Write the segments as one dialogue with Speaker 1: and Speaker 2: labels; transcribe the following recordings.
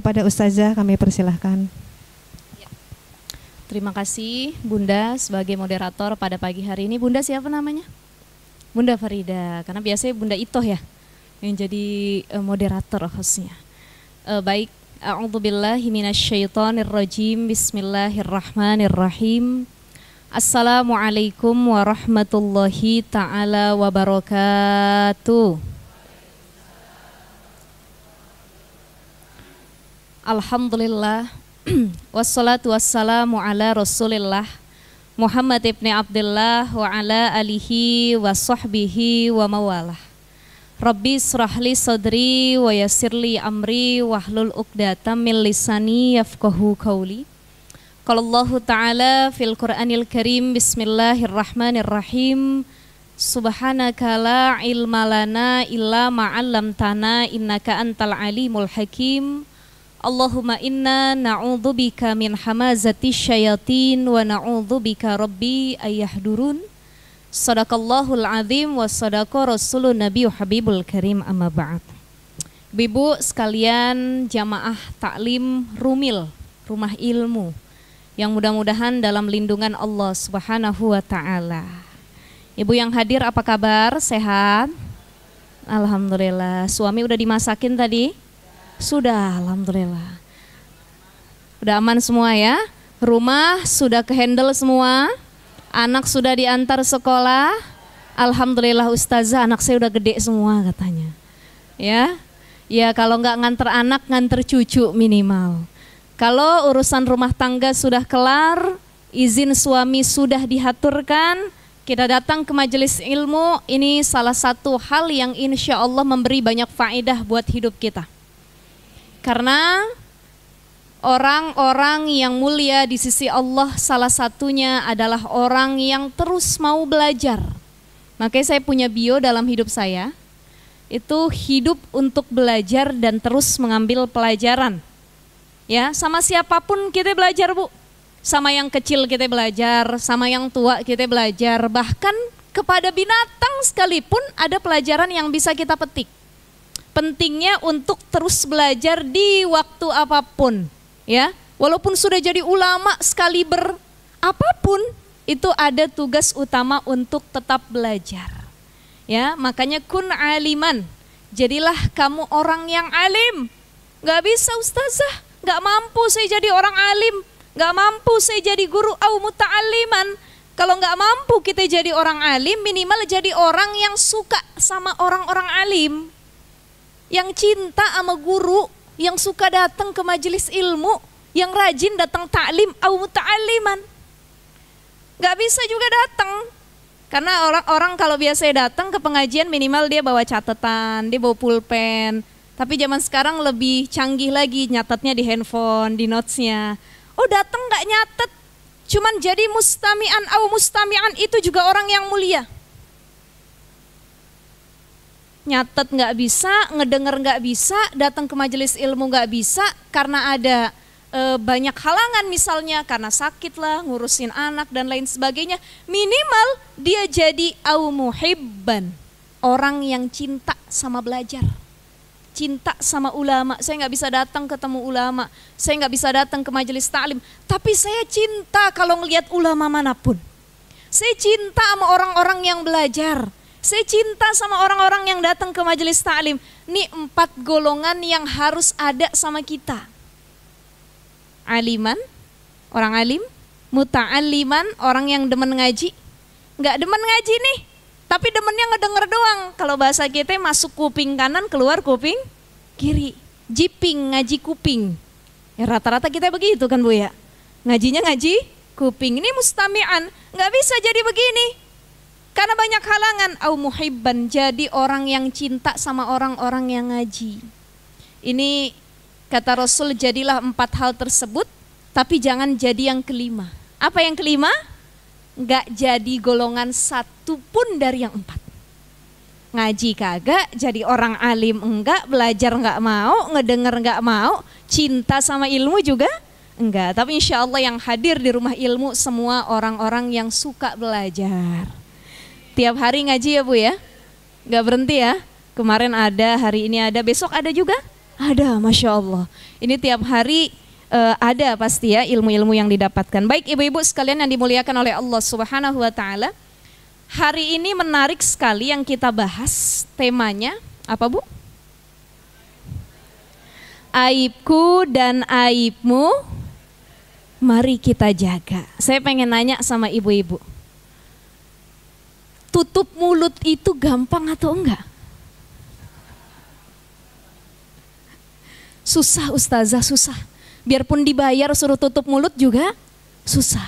Speaker 1: Kepada Ustazah kami persilahkan.
Speaker 2: Terima kasih Bunda sebagai moderator pada pagi hari ini. Bunda siapa namanya? Bunda Farida. Karena biasanya Bunda Itoh ya yang jadi uh, moderator hostnya. Uh, baik, A'udzubillahi minasyaitonirrajim. Bismillahirrahmanirrahim. Assalamualaikum warahmatullahi taala wabarakatuh. Alhamdulillah. Wassalatu wassalamu ala rasulillah Muhammad ibn Abdullah wa ala alihi wa sahbihi wa mawalah. Rabbi surahli sadri wa yasirli amri wahlul uqdata min lisani yafqahu qawli. Qala Allah Ta'ala fil Qur'anil Karim Bismillahirrahmanirrahim. Subhanaka la ilma lana illa ma'allamtana innaka antal alimul hakim Allahumma inna na'udzubika min hamazati syayatin wa na'udzubika rabbi ayahdurun. Sadaqallahul azim wa sadaqa rasulun nabi habibul karim amma ba'd. Ibu sekalian jamaah taklim Rumil, rumah ilmu yang mudah-mudahan dalam lindungan Allah Subhanahu wa taala. Ibu yang hadir apa kabar? Sehat? Alhamdulillah. Suami udah dimasakin tadi? Sudah, alhamdulillah. Udah aman semua ya? Rumah sudah kehandle semua? Anak sudah diantar sekolah? Alhamdulillah ustazah anak saya udah gede semua katanya. Ya, ya kalau nggak nganter anak nganter cucu minimal. Kalau urusan rumah tangga sudah kelar, izin suami sudah dihaturkan, kita datang ke majelis ilmu, ini salah satu hal yang insya Allah memberi banyak faedah buat hidup kita. Karena orang-orang yang mulia di sisi Allah salah satunya adalah orang yang terus mau belajar. Makanya saya punya bio dalam hidup saya. Itu hidup untuk belajar dan terus mengambil pelajaran. Ya, sama siapa pun kita belajar, Bu. Sama yang kecil kita belajar, sama yang tua kita belajar, bahkan kepada binatang sekalipun ada pelajaran yang bisa kita petik pentingnya untuk terus belajar di waktu apa pun ya. Walaupun sudah jadi ulama sekali ber apa pun itu ada tugas utama untuk tetap belajar ya. Makanya kun aliman jadilah kamu orang yang alim. Nggak bisa ustazah. Nggak mampu saya jadi orang alim. Nggak mampu saya jadi guru au muta'aliman kalau nggak mampu kita jadi orang alim minimal jadi orang yang suka sama orang-orang alim yang cinta sama guru, yang suka datang ke majelis ilmu, yang rajin datang taklim au muta'alliman. Gak bisa juga datang. Karena orang-orang kalau biasa datang ke pengajian minimal dia bawa catatan, dia bawa pulpen. Tapi zaman sekarang lebih canggih lagi nyatetnya di handphone, di notesnya. Oh datang gak nyatet, cuman jadi mustamian au mustamian itu juga orang yang mulia nyatet nggak bisa, ngedenger nggak bisa, datang ke majelis ilmu nggak bisa karena ada e, banyak halangan misalnya karena sakit lah, ngurusin anak dan lain sebagainya. Minimal dia jadi aumuhibban, orang yang cinta sama belajar. Cinta sama ulama, saya nggak bisa datang ketemu ulama, saya nggak bisa datang ke majelis taklim, tapi saya cinta kalau ngelihat ulama mana pun. Saya cinta sama orang-orang yang belajar, saya cinta sama orang-orang yang datang ke majelis taklim. Ini empat golongan yang harus ada sama kita. Aliman, orang alim. Muta'aliman, orang yang demen ngaji. Nggak demen ngaji nih, tapi demennya ngedenger doang. Kalau bahasa kita masuk kuping kanan, keluar kuping kiri. Jiping, ngaji kuping. Ya rata-rata kita begitu kan Bu ya. Ngajinya ngaji kuping. Ini mustami'an, nggak bisa jadi begini karena banyak halangan au muhibban jadi orang yang cinta sama orang-orang yang ngaji. Ini kata Rasul jadilah empat hal tersebut tapi jangan jadi yang kelima. Apa yang kelima? Enggak jadi golongan satu pun dari yang empat. Ngaji kagak, jadi orang alim enggak, belajar enggak mau, ngedenger enggak mau, cinta sama ilmu juga enggak. Tapi insya Allah yang hadir di rumah ilmu semua orang-orang yang suka belajar Tiap hari ngaji ya Bu ya? Gak berhenti ya? Kemarin ada, hari ini ada, besok ada juga? Ada, masya Allah. Ini tiap hari uh, ada pasti ya ilmu-ilmu yang didapatkan. Baik ibu-ibu sekalian yang dimuliakan oleh Allah Subhanahu wa taala. Hari ini menarik sekali yang kita bahas temanya apa Bu? Aibku dan aibmu mari kita jaga. Saya pengen nanya sama ibu-ibu. Tutup mulut itu gampang atau enggak? Susah ustazah, susah. Biarpun dibayar suruh tutup mulut juga susah.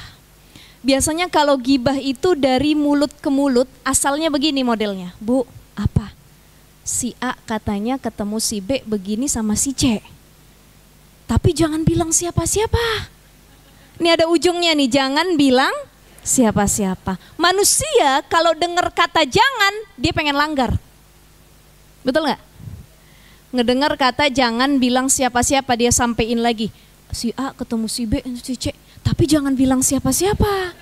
Speaker 2: Biasanya kalau gibah itu dari mulut ke mulut, asalnya begini modelnya. Bu, apa? Si A katanya ketemu si B begini sama si C. Tapi jangan bilang siapa-siapa. Ini ada ujungnya nih, jangan bilang siapa-siapa. Manusia kalau dengar kata jangan, dia pengen langgar. Betul nggak? ngedengar kata jangan bilang siapa-siapa dia sampein lagi. Si A ketemu si B si C. Tapi jangan bilang siapa-siapa.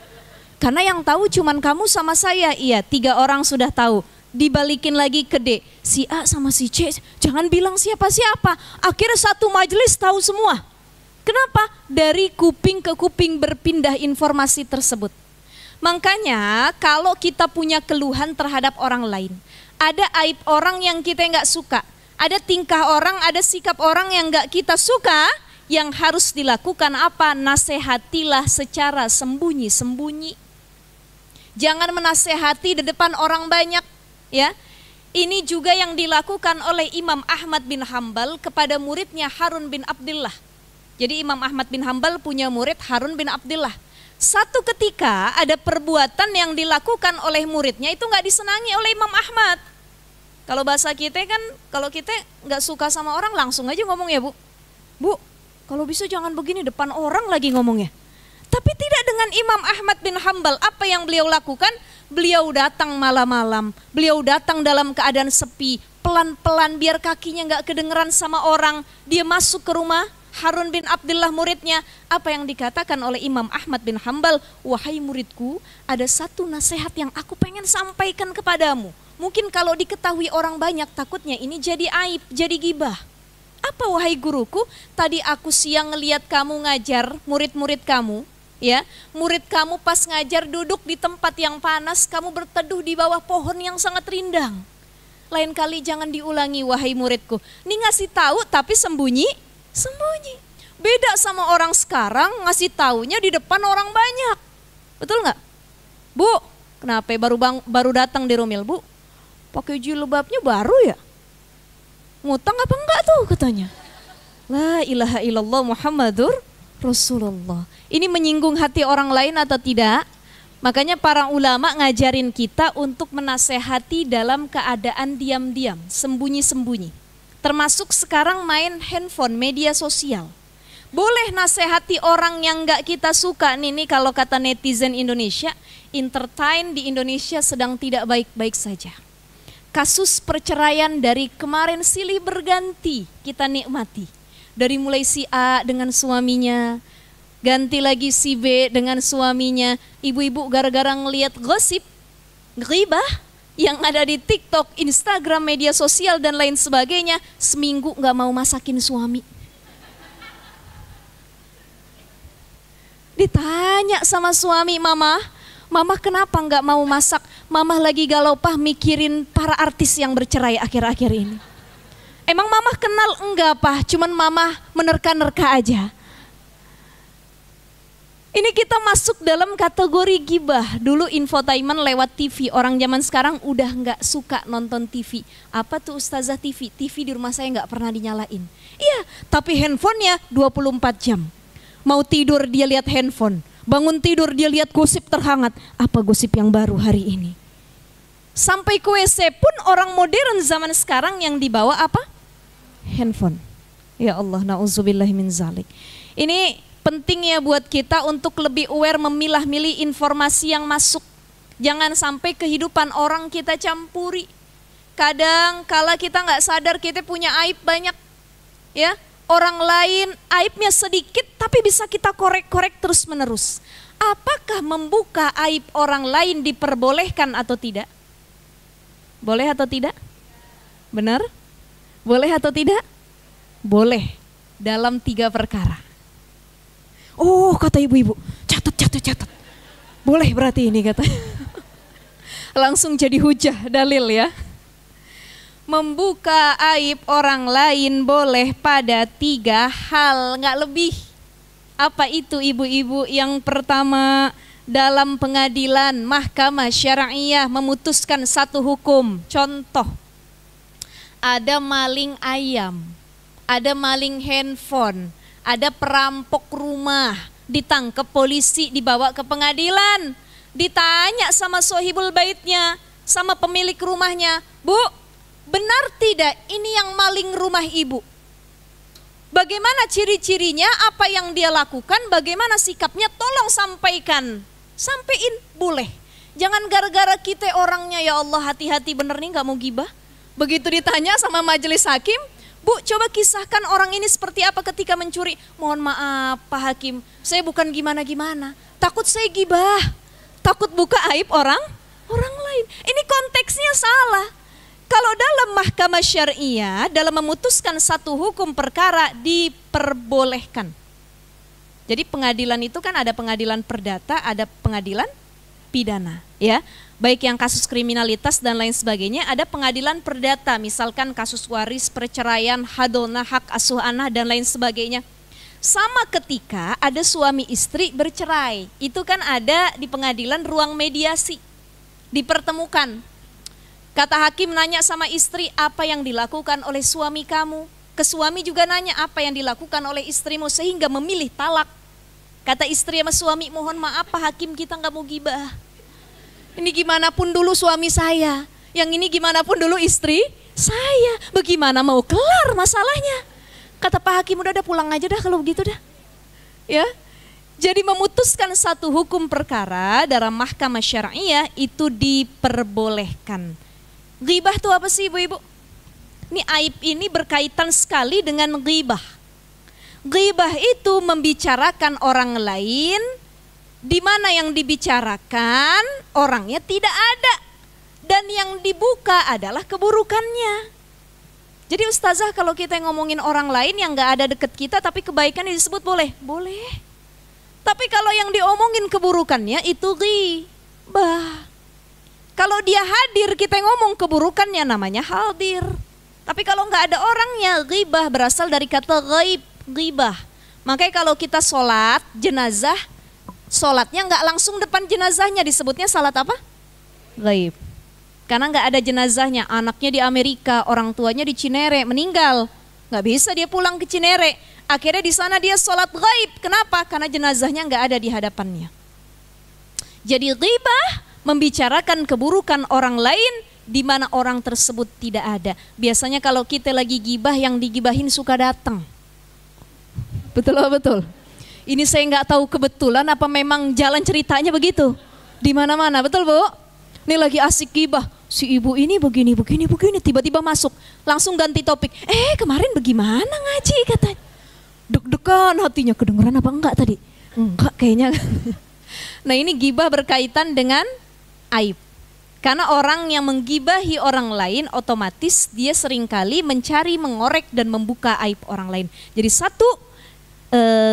Speaker 2: Karena yang tahu cuman kamu sama saya. Iya tiga orang sudah tahu. Dibalikin lagi ke D. Si A sama si C jangan bilang siapa-siapa. Akhirnya satu majelis tahu semua. Kenapa? Dari kuping ke kuping berpindah informasi tersebut makanya kalau kita punya keluhan terhadap orang lain ada aib orang yang kita nggak suka ada tingkah orang, ada sikap orang yang gak kita suka, yang harus dilakukan apa? Nasehatilah secara sembunyi-sembunyi. Jangan menasehati di depan orang banyak, ya. Ini juga yang dilakukan oleh Imam Ahmad bin Hambal kepada muridnya Harun bin Abdullah. Jadi Imam Ahmad bin Hambal punya murid Harun bin Abdullah. Satu ketika ada perbuatan yang dilakukan oleh muridnya itu nggak disenangi oleh Imam Ahmad. Kalau bahasa kita kan, kalau kita nggak suka sama orang langsung aja ngomong ya bu. Bu, kalau bisa jangan begini depan orang lagi ngomongnya. Tapi tidak dengan Imam Ahmad bin Hambal. Apa yang beliau lakukan? Beliau datang malam-malam. Beliau datang dalam keadaan sepi. Pelan-pelan biar kakinya nggak kedengeran sama orang. Dia masuk ke rumah Harun bin Abdullah muridnya. Apa yang dikatakan oleh Imam Ahmad bin Hambal. Wahai muridku, ada satu nasihat yang aku pengen sampaikan kepadamu. Mungkin kalau diketahui orang banyak takutnya ini jadi aib, jadi gibah. Apa wahai guruku? Tadi aku siang ngeliat kamu ngajar murid-murid kamu, ya. Murid kamu pas ngajar duduk di tempat yang panas, kamu berteduh di bawah pohon yang sangat rindang. Lain kali jangan diulangi wahai muridku. Ini ngasih tahu tapi sembunyi, sembunyi. Beda sama orang sekarang ngasih taunya di depan orang banyak. Betul nggak? Bu, kenapa baru bang, baru datang di Romil, Bu? pakai jilbabnya baru ya? Ngutang apa enggak tuh katanya? La ilaha illallah Muhammadur Rasulullah. Ini menyinggung hati orang lain atau tidak? Makanya para ulama ngajarin kita untuk menasehati dalam keadaan diam-diam, sembunyi-sembunyi. Termasuk sekarang main handphone, media sosial. Boleh nasehati orang yang nggak kita suka nih, nih kalau kata netizen Indonesia, entertain di Indonesia sedang tidak baik-baik saja kasus perceraian dari kemarin silih berganti kita nikmati. Dari mulai si A dengan suaminya, ganti lagi si B dengan suaminya. Ibu-ibu gara-gara ngelihat gosip, ghibah yang ada di TikTok, Instagram, media sosial dan lain sebagainya, seminggu nggak mau masakin suami. Ditanya sama suami, mama, mama kenapa nggak mau masak? Mama lagi galau pah mikirin para artis yang bercerai akhir-akhir ini. Emang mama kenal enggak pah, cuman mama menerka-nerka aja. Ini kita masuk dalam kategori gibah. Dulu infotainment lewat TV. Orang zaman sekarang udah nggak suka nonton TV. Apa tuh Ustazah TV? TV di rumah saya nggak pernah dinyalain. Iya, tapi handphonenya 24 jam. Mau tidur dia lihat handphone. Bangun tidur dia lihat gosip terhangat. Apa gosip yang baru hari ini? Sampai ke WC pun orang modern zaman sekarang yang dibawa apa? Handphone. Ya Allah, na'udzubillah min zalik. Ini penting ya buat kita untuk lebih aware memilah-milih informasi yang masuk. Jangan sampai kehidupan orang kita campuri. Kadang kala kita nggak sadar kita punya aib banyak. Ya, orang lain aibnya sedikit tapi bisa kita korek-korek terus menerus. Apakah membuka aib orang lain diperbolehkan atau tidak? Boleh atau tidak? Benar? Boleh atau tidak? Boleh dalam tiga perkara. Oh, kata ibu-ibu, catat, catat, catat. Boleh berarti ini kata. Langsung jadi hujah dalil ya. Membuka aib orang lain boleh pada tiga hal, nggak lebih. Apa itu ibu-ibu? Yang pertama, dalam pengadilan mahkamah syariah memutuskan satu hukum. Contoh, ada maling ayam, ada maling handphone, ada perampok rumah, ditangkap polisi, dibawa ke pengadilan, ditanya sama sohibul baitnya, sama pemilik rumahnya, Bu, benar tidak ini yang maling rumah ibu? Bagaimana ciri-cirinya, apa yang dia lakukan, bagaimana sikapnya, tolong sampaikan. Sampaikan, boleh. Jangan gara-gara kita orangnya, ya Allah hati-hati bener nih gak mau gibah. Begitu ditanya sama majelis hakim, Bu, coba kisahkan orang ini seperti apa ketika mencuri. Mohon maaf, Pak Hakim, saya bukan gimana-gimana. Takut saya gibah, takut buka aib orang orang lain. Ini konteksnya salah. Kalau dalam mahkamah syariah, dalam memutuskan satu hukum perkara diperbolehkan. Jadi pengadilan itu kan ada pengadilan perdata, ada pengadilan pidana, ya baik yang kasus kriminalitas dan lain sebagainya, ada pengadilan perdata, misalkan kasus waris, perceraian, hadona, hak asuh anak dan lain sebagainya. Sama ketika ada suami istri bercerai, itu kan ada di pengadilan ruang mediasi, dipertemukan. Kata hakim nanya sama istri apa yang dilakukan oleh suami kamu, ke suami juga nanya apa yang dilakukan oleh istrimu sehingga memilih talak. Kata istri sama suami, mohon maaf Pak Hakim kita nggak mau gibah ini gimana pun dulu suami saya, yang ini gimana pun dulu istri saya. Bagaimana mau kelar masalahnya? Kata Pak Hakim udah ada pulang aja dah kalau begitu dah. Ya. Jadi memutuskan satu hukum perkara dalam mahkamah syariah itu diperbolehkan. Ghibah itu apa sih ibu-ibu? Ini aib ini berkaitan sekali dengan ghibah. Ghibah itu membicarakan orang lain di mana yang dibicarakan orangnya tidak ada dan yang dibuka adalah keburukannya. Jadi ustazah kalau kita ngomongin orang lain yang nggak ada deket kita tapi kebaikan disebut boleh, boleh. Tapi kalau yang diomongin keburukannya itu ghibah. Kalau dia hadir kita ngomong keburukannya namanya hadir. Tapi kalau nggak ada orangnya ghibah berasal dari kata ghaib, ghibah. Makanya kalau kita sholat jenazah sholatnya nggak langsung depan jenazahnya disebutnya salat apa? Gaib. Karena nggak ada jenazahnya, anaknya di Amerika, orang tuanya di Cinere meninggal, nggak bisa dia pulang ke Cinere. Akhirnya di sana dia sholat gaib. Kenapa? Karena jenazahnya nggak ada di hadapannya. Jadi ghibah membicarakan keburukan orang lain di mana orang tersebut tidak ada. Biasanya kalau kita lagi gibah yang digibahin suka datang. Betul betul? Ini saya nggak tahu kebetulan apa memang jalan ceritanya begitu. Di mana-mana, betul Bu? Ini lagi asik gibah. Si ibu ini begini, begini, begini. Tiba-tiba masuk. Langsung ganti topik. Eh kemarin bagaimana ngaji katanya. Deg-degan hatinya. Kedengeran apa enggak tadi? Enggak kayaknya. nah ini gibah berkaitan dengan aib. Karena orang yang menggibahi orang lain otomatis dia sering kali mencari, mengorek dan membuka aib orang lain. Jadi satu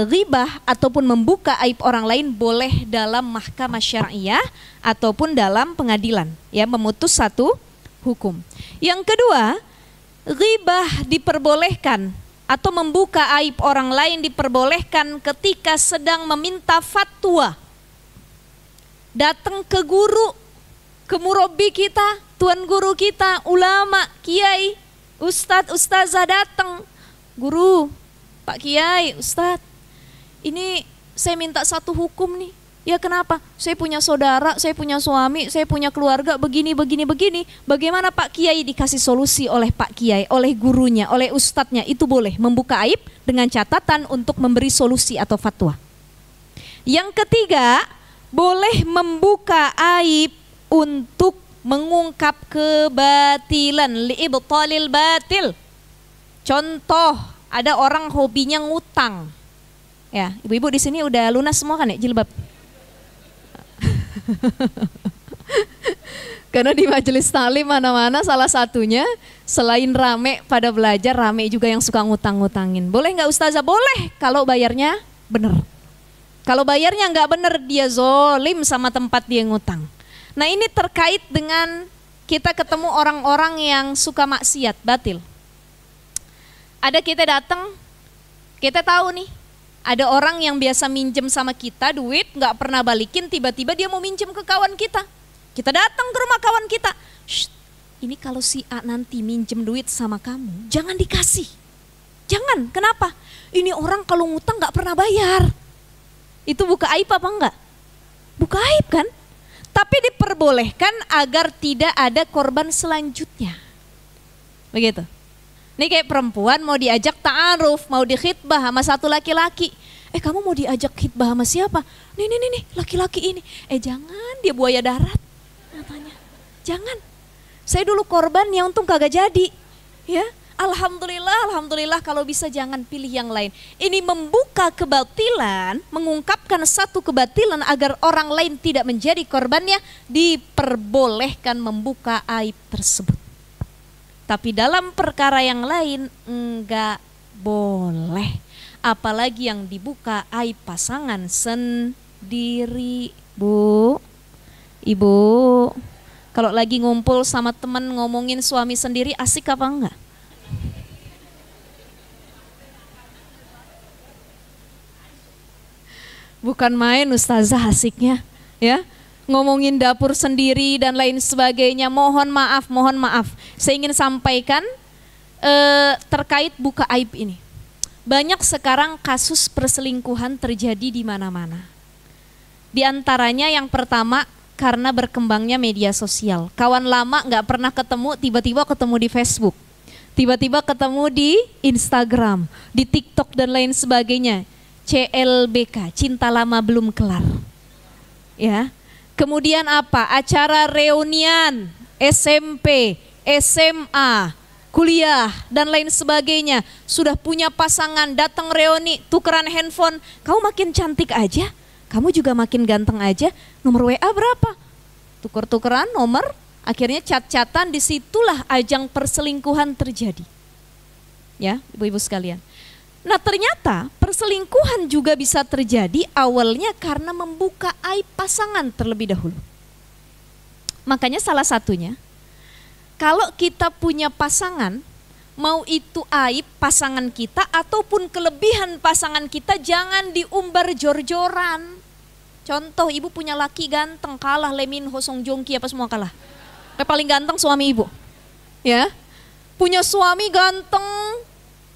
Speaker 2: ribah ataupun membuka aib orang lain boleh dalam mahkamah syariah ataupun dalam pengadilan ya memutus satu hukum. Yang kedua, ribah diperbolehkan atau membuka aib orang lain diperbolehkan ketika sedang meminta fatwa. Datang ke guru, ke murobi kita, tuan guru kita, ulama, kiai, ustadz, ustazah datang. Guru, Pak Kiai, Ustadz, ini saya minta satu hukum nih. Ya kenapa? Saya punya saudara, saya punya suami, saya punya keluarga begini, begini, begini. Bagaimana Pak Kiai dikasih solusi oleh Pak Kiai, oleh gurunya, oleh ustadznya? Itu boleh membuka aib dengan catatan untuk memberi solusi atau fatwa. Yang ketiga, boleh membuka aib untuk mengungkap kebatilan liibtalil batil. Contoh ada orang hobinya ngutang. Ya, ibu-ibu di sini udah lunas semua kan ya jilbab? Karena di majelis talim mana-mana salah satunya selain rame pada belajar, rame juga yang suka ngutang-ngutangin. Boleh nggak ustazah? Boleh kalau bayarnya bener. Kalau bayarnya nggak bener dia zolim sama tempat dia ngutang. Nah ini terkait dengan kita ketemu orang-orang yang suka maksiat, batil. Ada kita datang, kita tahu nih, ada orang yang biasa minjem sama kita duit, nggak pernah balikin, tiba-tiba dia mau minjem ke kawan kita. Kita datang ke rumah kawan kita, ini kalau si A nanti minjem duit sama kamu, jangan dikasih. Jangan, kenapa? Ini orang kalau ngutang nggak pernah bayar. Itu buka aib apa enggak? Buka aib kan? Tapi diperbolehkan agar tidak ada korban selanjutnya. Begitu. Ini kayak perempuan mau diajak ta'aruf, mau dikhitbah sama satu laki-laki. Eh kamu mau diajak khitbah sama siapa? Nih, nih, nih, laki-laki ini. Eh jangan, dia buaya darat. Katanya. Jangan. Saya dulu korban yang untung kagak jadi. Ya, Alhamdulillah, Alhamdulillah kalau bisa jangan pilih yang lain. Ini membuka kebatilan, mengungkapkan satu kebatilan agar orang lain tidak menjadi korbannya, diperbolehkan membuka aib tersebut. Tapi dalam perkara yang lain enggak boleh. Apalagi yang dibuka aib pasangan sendiri. Bu, ibu, kalau lagi ngumpul sama teman ngomongin suami sendiri asik apa enggak? bukan main ustazah asiknya ya ngomongin dapur sendiri dan lain sebagainya mohon maaf mohon maaf. Saya ingin sampaikan eh, terkait buka aib ini. Banyak sekarang kasus perselingkuhan terjadi di mana-mana. Di antaranya yang pertama karena berkembangnya media sosial. Kawan lama nggak pernah ketemu tiba-tiba ketemu di Facebook. Tiba-tiba ketemu di Instagram di TikTok dan lain sebagainya. CLBK, cinta lama belum kelar. Ya. Kemudian apa? Acara reunian SMP, SMA, kuliah dan lain sebagainya. Sudah punya pasangan, datang reuni, tukeran handphone. Kamu makin cantik aja, kamu juga makin ganteng aja. Nomor WA berapa? Tuker-tukeran nomor, akhirnya cat-catan di situlah ajang perselingkuhan terjadi. Ya, ibu-ibu sekalian. Nah ternyata perselingkuhan juga bisa terjadi awalnya karena membuka aib pasangan terlebih dahulu. Makanya salah satunya, kalau kita punya pasangan, mau itu aib pasangan kita ataupun kelebihan pasangan kita jangan diumbar jor-joran. Contoh ibu punya laki ganteng kalah Lemin Hosong Jongki apa semua kalah. Yang paling ganteng suami ibu. Ya. Punya suami ganteng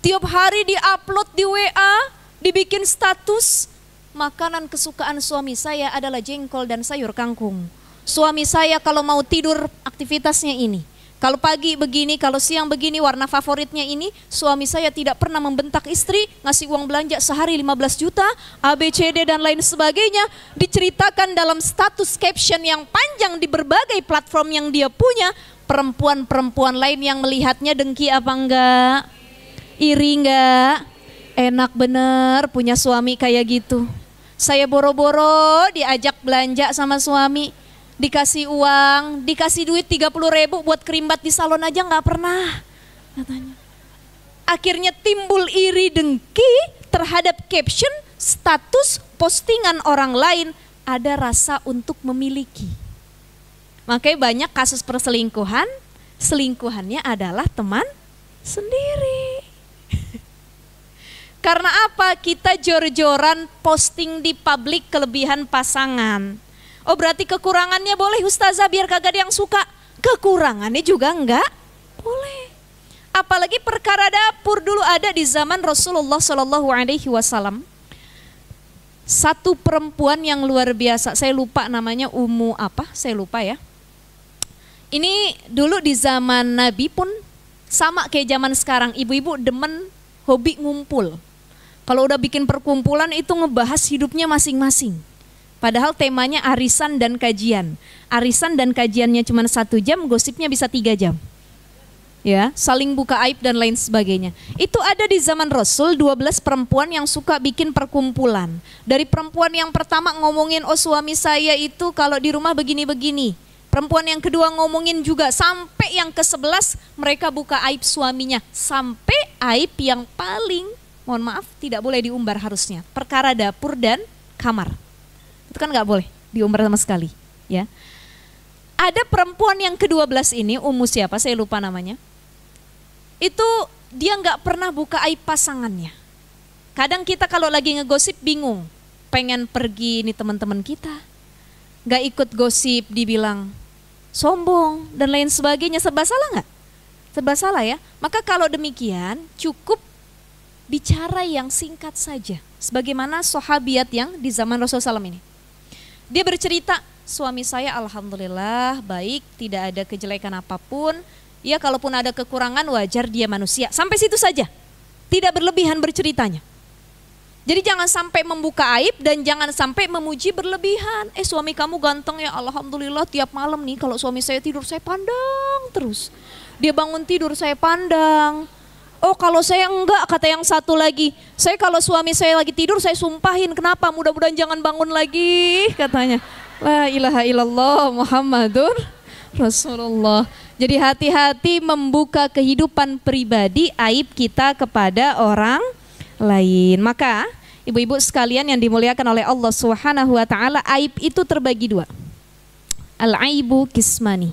Speaker 2: Tiap hari diupload di WA, dibikin status, makanan kesukaan suami saya adalah jengkol dan sayur kangkung. Suami saya kalau mau tidur aktivitasnya ini. Kalau pagi begini, kalau siang begini, warna favoritnya ini, suami saya tidak pernah membentak istri, ngasih uang belanja sehari 15 juta, ABCD dan lain sebagainya, diceritakan dalam status caption yang panjang di berbagai platform yang dia punya, perempuan-perempuan lain yang melihatnya dengki apa enggak? Iri nggak? Enak bener punya suami kayak gitu. Saya boro-boro diajak belanja sama suami, dikasih uang, dikasih duit 30 ribu buat kerimbat di salon aja nggak pernah. Katanya. Akhirnya timbul iri dengki terhadap caption, status, postingan orang lain, ada rasa untuk memiliki. Makanya banyak kasus perselingkuhan, selingkuhannya adalah teman sendiri. Karena apa? Kita jor-joran posting di publik kelebihan pasangan. Oh berarti kekurangannya boleh ustazah biar kagak ada yang suka. Kekurangannya juga enggak boleh. Apalagi perkara dapur dulu ada di zaman Rasulullah Shallallahu Alaihi Wasallam. Satu perempuan yang luar biasa, saya lupa namanya Umu apa, saya lupa ya. Ini dulu di zaman Nabi pun sama kayak zaman sekarang, ibu-ibu demen hobi ngumpul kalau udah bikin perkumpulan itu ngebahas hidupnya masing-masing. Padahal temanya arisan dan kajian. Arisan dan kajiannya cuma satu jam, gosipnya bisa tiga jam. Ya, saling buka aib dan lain sebagainya. Itu ada di zaman Rasul 12 perempuan yang suka bikin perkumpulan. Dari perempuan yang pertama ngomongin, oh suami saya itu kalau di rumah begini-begini. Perempuan yang kedua ngomongin juga sampai yang ke-11 mereka buka aib suaminya. Sampai aib yang paling mohon maaf tidak boleh diumbar harusnya. Perkara dapur dan kamar. Itu kan nggak boleh diumbar sama sekali, ya. Ada perempuan yang ke-12 ini, Ummu siapa? Saya lupa namanya. Itu dia nggak pernah buka aib pasangannya. Kadang kita kalau lagi ngegosip bingung, pengen pergi nih teman-teman kita, nggak ikut gosip dibilang sombong dan lain sebagainya serba salah nggak? Serba salah ya. Maka kalau demikian cukup bicara yang singkat saja. Sebagaimana sahabiat yang di zaman Rasulullah SAW ini. Dia bercerita, suami saya alhamdulillah baik, tidak ada kejelekan apa pun. Ya kalaupun ada kekurangan wajar dia manusia. Sampai situ saja. Tidak berlebihan berceritanya. Jadi jangan sampai membuka aib dan jangan sampai memuji berlebihan. Eh suami kamu ganteng ya Alhamdulillah tiap malam nih kalau suami saya tidur saya pandang terus. Dia bangun tidur saya pandang. Oh kalau saya enggak kata yang satu lagi. Saya kalau suami saya lagi tidur saya sumpahin kenapa mudah-mudahan jangan bangun lagi katanya. La ilaha illallah Muhammadur Rasulullah. Jadi hati-hati membuka kehidupan pribadi aib kita kepada orang lain. Maka ibu-ibu sekalian yang dimuliakan oleh Allah Subhanahu wa taala, aib itu terbagi dua. Al-aibu kismani.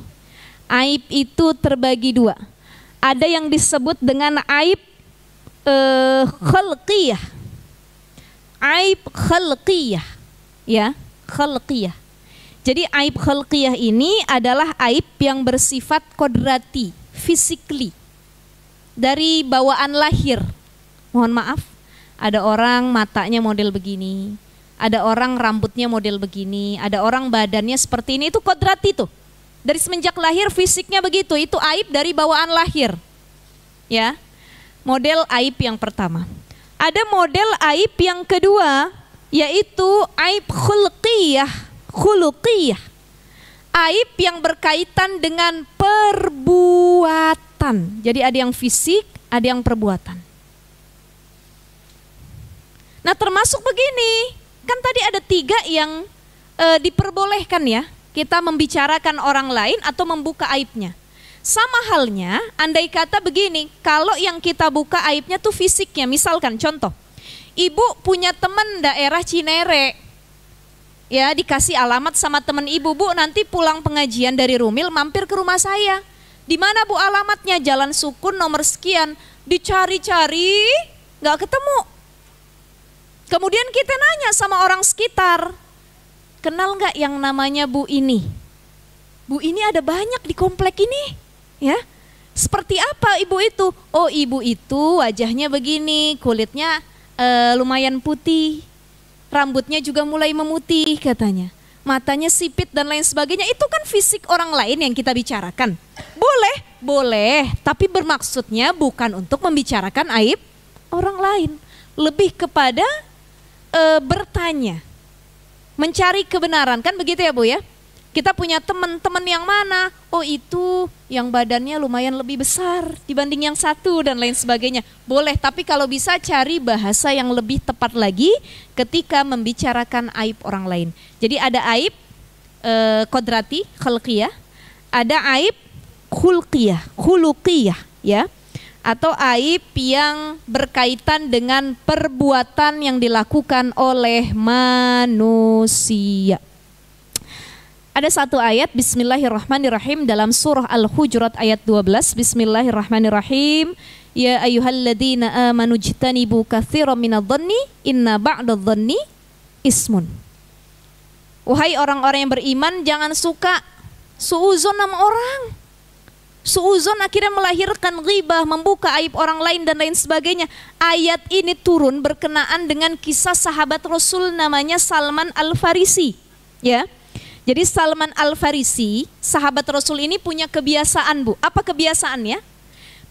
Speaker 2: Aib itu terbagi dua. Ada yang disebut dengan aib uh, khalqiyah. Aib khalqiyah. Ya, khalqiyah. Jadi aib khalqiyah ini adalah aib yang bersifat kodrati, physically. Dari bawaan lahir. Mohon maaf, ada orang matanya model begini, ada orang rambutnya model begini, ada orang badannya seperti ini, itu kodrat itu. Dari semenjak lahir fisiknya begitu, itu aib dari bawaan lahir. Ya, model aib yang pertama. Ada model aib yang kedua, yaitu aib khulqiyah, khuluqiyah. Aib yang berkaitan dengan perbuatan. Jadi ada yang fisik, ada yang perbuatan. Nah termasuk begini, kan tadi ada tiga yang e, diperbolehkan ya kita membicarakan orang lain atau membuka aibnya. Sama halnya, andai kata begini, kalau yang kita buka aibnya tuh fisiknya, misalkan contoh, ibu punya teman daerah Cinere, ya dikasih alamat sama teman ibu, bu nanti pulang pengajian dari Rumil mampir ke rumah saya. Di mana bu alamatnya? Jalan Sukun nomor sekian. Dicari-cari, nggak ketemu. Kemudian kita nanya sama orang sekitar, kenal nggak yang namanya Bu ini? Bu ini ada banyak di komplek ini, ya. Seperti apa ibu itu? Oh ibu itu wajahnya begini, kulitnya uh, lumayan putih, rambutnya juga mulai memutih katanya. Matanya sipit dan lain sebagainya, itu kan fisik orang lain yang kita bicarakan. Boleh, boleh, tapi bermaksudnya bukan untuk membicarakan aib orang lain. Lebih kepada e, bertanya, mencari kebenaran kan begitu ya bu ya? Kita punya teman-teman yang mana? Oh itu yang badannya lumayan lebih besar dibanding yang satu dan lain sebagainya. Boleh, tapi kalau bisa cari bahasa yang lebih tepat lagi ketika membicarakan aib orang lain. Jadi ada aib e, kodrati, khalqiyah, ada aib khulqiyah, khuluqiyah ya atau aib yang berkaitan dengan perbuatan yang dilakukan oleh manusia. Ada satu ayat Bismillahirrahmanirrahim dalam surah Al-Hujurat ayat 12 Bismillahirrahmanirrahim. Ya ayyuhalladzina amanu jtanibu katsiran minadh-dhanni inna ba'dadh-dhanni ismun. Wahai orang-orang yang beriman jangan suka suuzon sama orang Suuzon akhirnya melahirkan ghibah, membuka aib orang lain dan lain sebagainya. Ayat ini turun berkenaan dengan kisah sahabat Rasul namanya Salman Al-Farisi. Ya. Jadi Salman Al-Farisi, sahabat Rasul ini punya kebiasaan, Bu. Apa kebiasaannya?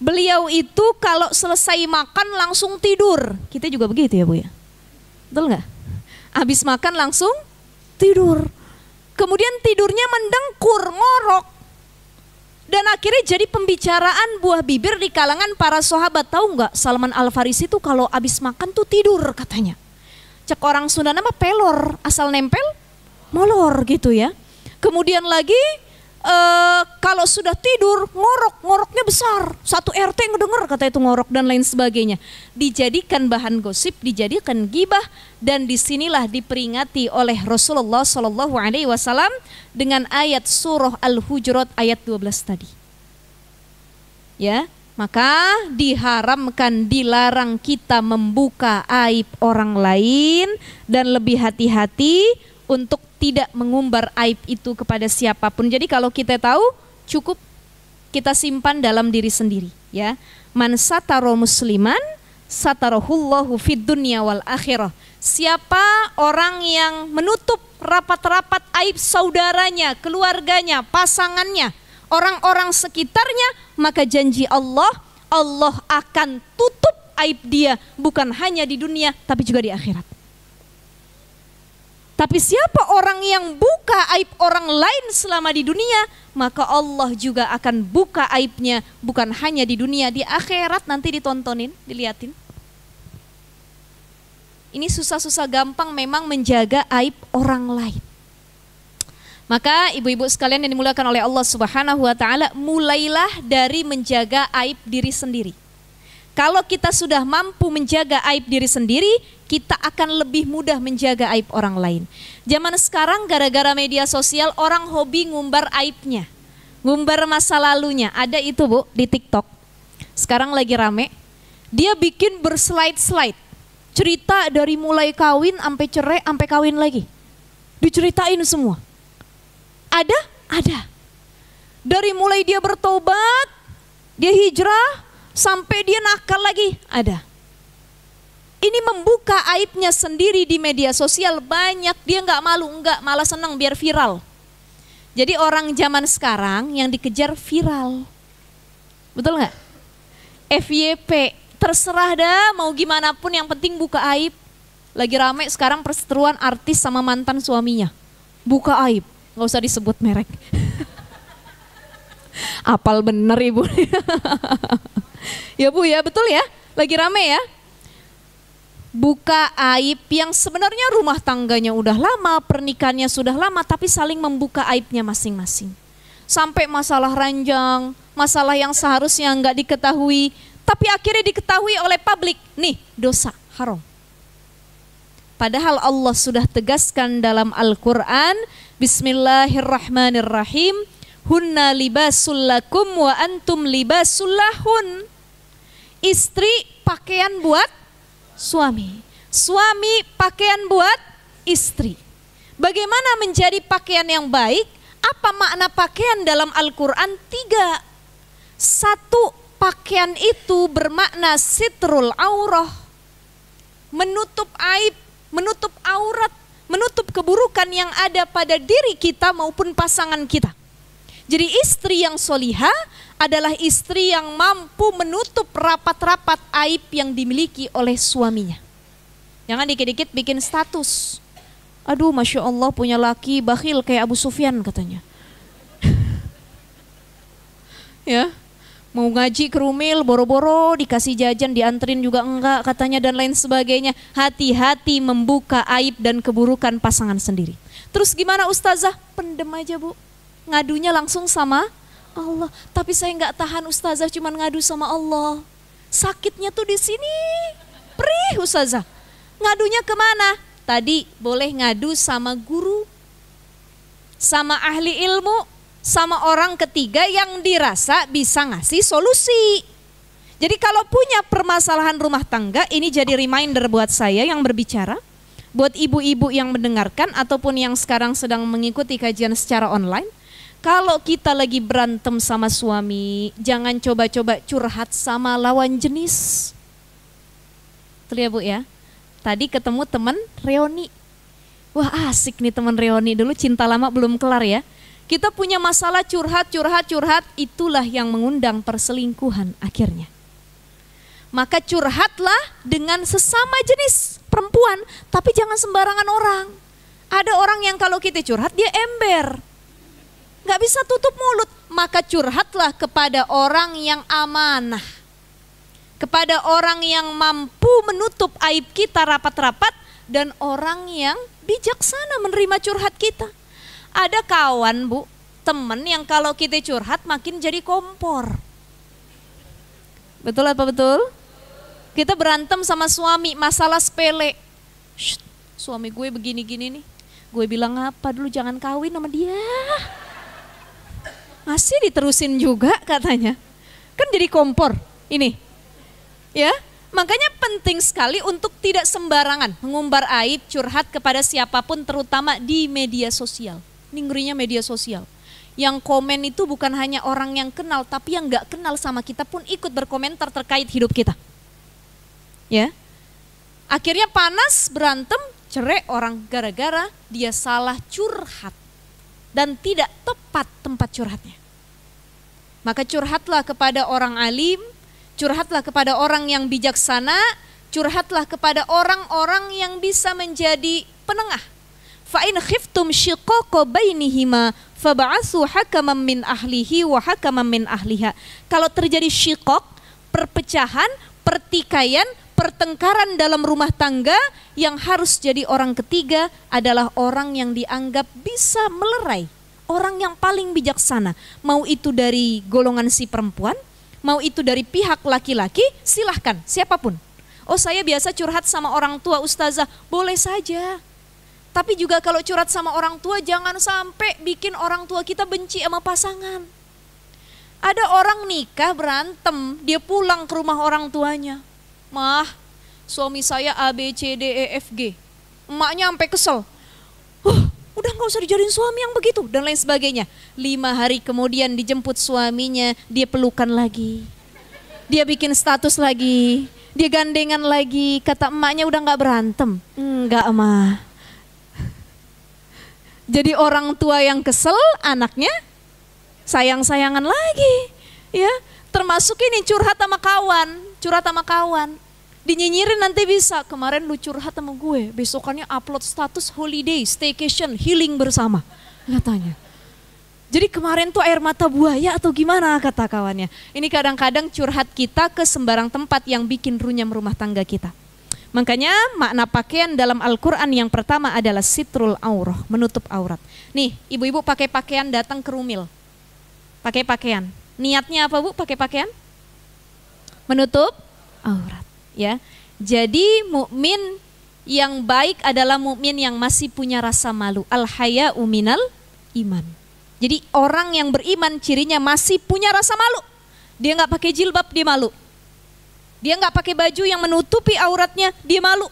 Speaker 2: Beliau itu kalau selesai makan langsung tidur. Kita juga begitu ya, Bu ya. Betul nggak? Habis makan langsung tidur. Kemudian tidurnya mendengkur, ngorok dan akhirnya jadi pembicaraan buah bibir di kalangan para sahabat. Tahu nggak Salman Al Farisi itu kalau abis makan tuh tidur katanya. Cek orang Sunda nama pelor, asal nempel molor gitu ya. Kemudian lagi uh, kalau sudah tidur ngorok, ngoroknya besar. Satu RT ngedenger kata itu ngorok dan lain sebagainya. Dijadikan bahan gosip, dijadikan gibah dan di sinilah diperingati oleh Rasulullah Shallallahu Alaihi Wasallam dengan ayat surah Al-Hujurat ayat 12 tadi. Ya, maka diharamkan, dilarang kita membuka aib orang lain dan lebih hati-hati untuk tidak mengumbar aib itu kepada siapa pun. Jadi kalau kita tahu cukup kita simpan dalam diri sendiri ya. Man sataro musliman satarahullahu fid dunya wal akhirah. Siapa orang yang menutup rapat-rapat aib saudaranya, keluarganya, pasangannya, orang-orang sekitarnya, maka janji Allah, Allah akan tutup aib dia bukan hanya di dunia tapi juga di akhirat. Tapi siapa orang yang buka aib orang lain selama di dunia, maka Allah juga akan buka aibnya bukan hanya di dunia, di akhirat nanti ditontonin, diliatin. Ini susah-susah gampang memang menjaga aib orang lain. Maka ibu-ibu sekalian yang dimuliakan oleh Allah Subhanahu wa taala, mulailah dari menjaga aib diri sendiri. Kalau kita sudah mampu menjaga aib diri sendiri, kita akan lebih mudah menjaga aib orang lain. Zaman sekarang gara-gara media sosial orang hobi ngumbar aibnya. Ngumbar masa lalunya. Ada itu Bu di TikTok. Sekarang lagi rame. Dia bikin berslide-slide. Cerita dari mulai kawin sampai cerai sampai kawin lagi. Diceritain semua ada? Ada. Dari mulai dia bertobat, dia hijrah, sampai dia nakal lagi, ada. Ini membuka aibnya sendiri di media sosial banyak, dia nggak malu, nggak malah senang biar viral. Jadi orang zaman sekarang yang dikejar viral. Betul nggak? FYP, terserah dah mau gimana pun yang penting buka aib. Lagi rame sekarang perseteruan artis sama mantan suaminya. Buka aib nggak usah disebut merek. Apal bener ibu. ya bu ya betul ya, lagi rame ya. Buka aib yang sebenarnya rumah tangganya udah lama, pernikahannya sudah lama, tapi saling membuka aibnya masing-masing. Sampai masalah ranjang, masalah yang seharusnya nggak diketahui, tapi akhirnya diketahui oleh publik. Nih dosa, haram. Padahal Allah sudah tegaskan dalam Al-Quran, Bismillahirrahmanirrahim, Hunna libasul lakum wa antum libasul lahun. Istri pakaian buat suami. Suami pakaian buat istri. Bagaimana menjadi pakaian yang baik? Apa makna pakaian dalam Al-Quran? Tiga. Satu, pakaian itu bermakna sitrul aurah. Menutup aib menutup aurat, menutup keburukan yang ada pada diri kita maupun pasangan kita. Jadi istri yang soliha adalah istri yang mampu menutup rapat-rapat aib yang dimiliki oleh suaminya. Jangan dikit-dikit bikin status. Aduh, masya Allah punya laki bakhil kayak Abu Sufyan katanya. ya, mau ngaji ke Rumil boro-boro dikasih jajan dianterin juga enggak katanya dan lain sebagainya hati-hati membuka aib dan keburukan pasangan sendiri terus gimana ustazah pendem aja bu ngadunya langsung sama Allah tapi saya nggak tahan ustazah cuman ngadu sama Allah sakitnya tuh di sini perih ustazah ngadunya ke mana tadi boleh ngadu sama guru sama ahli ilmu sama orang ketiga yang dirasa bisa ngasih solusi. Jadi kalau punya permasalahan rumah tangga, ini jadi reminder buat saya yang berbicara, buat ibu-ibu yang mendengarkan ataupun yang sekarang sedang mengikuti kajian secara online. Kalau kita lagi berantem sama suami, jangan coba-coba curhat sama lawan jenis. Tuh ya Bu ya. Tadi ketemu teman Reoni. Wah asik nih teman Reoni dulu cinta lama belum kelar ya kita punya masalah curhat, curhat, curhat, itulah yang mengundang perselingkuhan akhirnya. Maka curhatlah dengan sesama jenis perempuan, tapi jangan sembarangan orang. Ada orang yang kalau kita curhat dia ember, nggak bisa tutup mulut. Maka curhatlah kepada orang yang amanah, kepada orang yang mampu menutup aib kita rapat-rapat dan orang yang bijaksana menerima curhat kita. Ada kawan bu, temen yang kalau kita curhat makin jadi kompor. Betul apa betul? Kita berantem sama suami masalah sepele. Shh, suami gue begini-gini nih. Gue bilang apa dulu jangan kawin sama dia. Masih diterusin juga katanya. Kan jadi kompor ini. Ya, makanya penting sekali untuk tidak sembarangan mengumbar aib, curhat kepada siapa pun terutama di media sosial. Ini ngerinya media sosial. Yang komen itu bukan hanya orang yang kenal, tapi yang nggak kenal sama kita pun ikut berkomentar terkait hidup kita. Ya, akhirnya panas, berantem, cerai orang gara-gara dia salah curhat dan tidak tepat tempat curhatnya. Maka curhatlah kepada orang alim, curhatlah kepada orang yang bijaksana, curhatlah kepada orang-orang yang bisa menjadi penengah fa in khiftum syiqaqa bainihima fab'atsu hakaman min ahlihi wa hakaman min ahliha. Kalau terjadi syikok, perpecahan, pertikaian, pertengkaran dalam rumah tangga yang harus jadi orang ketiga adalah orang yang dianggap bisa melerai, orang yang paling bijaksana. Mau itu dari golongan si perempuan, mau itu dari pihak laki-laki, silahkan siapa pun. Oh saya biasa curhat sama orang tua ustazah, boleh saja. Tapi juga kalau curhat sama orang tua jangan sampai bikin orang tua kita benci sama pasangan. Ada orang nikah berantem, dia pulang ke rumah orang tuanya. Mah, suami saya A, B, C, D, E, F, G. Emaknya sampai kesel. Udah nggak usah dijadiin suami yang begitu dan lain sebagainya. Lima hari kemudian dijemput suaminya, dia pelukan lagi. Dia bikin status lagi, dia gandengan lagi. Kata emaknya udah nggak berantem. Enggak mah jadi orang tua yang kesel, anaknya sayang-sayangan lagi. Ya, termasuk ini curhat sama kawan, curhat sama kawan. Dinyinyirin nanti bisa, kemarin lu curhat sama gue, besokannya upload status holiday, staycation, healing bersama. Katanya. Jadi kemarin tuh air mata buaya atau gimana kata kawannya. Ini kadang-kadang curhat kita ke sembarang tempat yang bikin runyam rumah tangga kita. Makanya makna pakaian dalam Al-Quran yang pertama adalah sitrul aurah, menutup aurat. Nih, ibu-ibu pakai pakaian datang ke rumil. Pakai pakaian. Niatnya apa bu pakai pakaian? Menutup aurat. Ya, Jadi mukmin yang baik adalah mukmin yang masih punya rasa malu. Al-haya uminal iman. Jadi orang yang beriman cirinya masih punya rasa malu. Dia nggak pakai jilbab, dia malu. Dia nggak pakai baju yang menutupi auratnya, dia malu.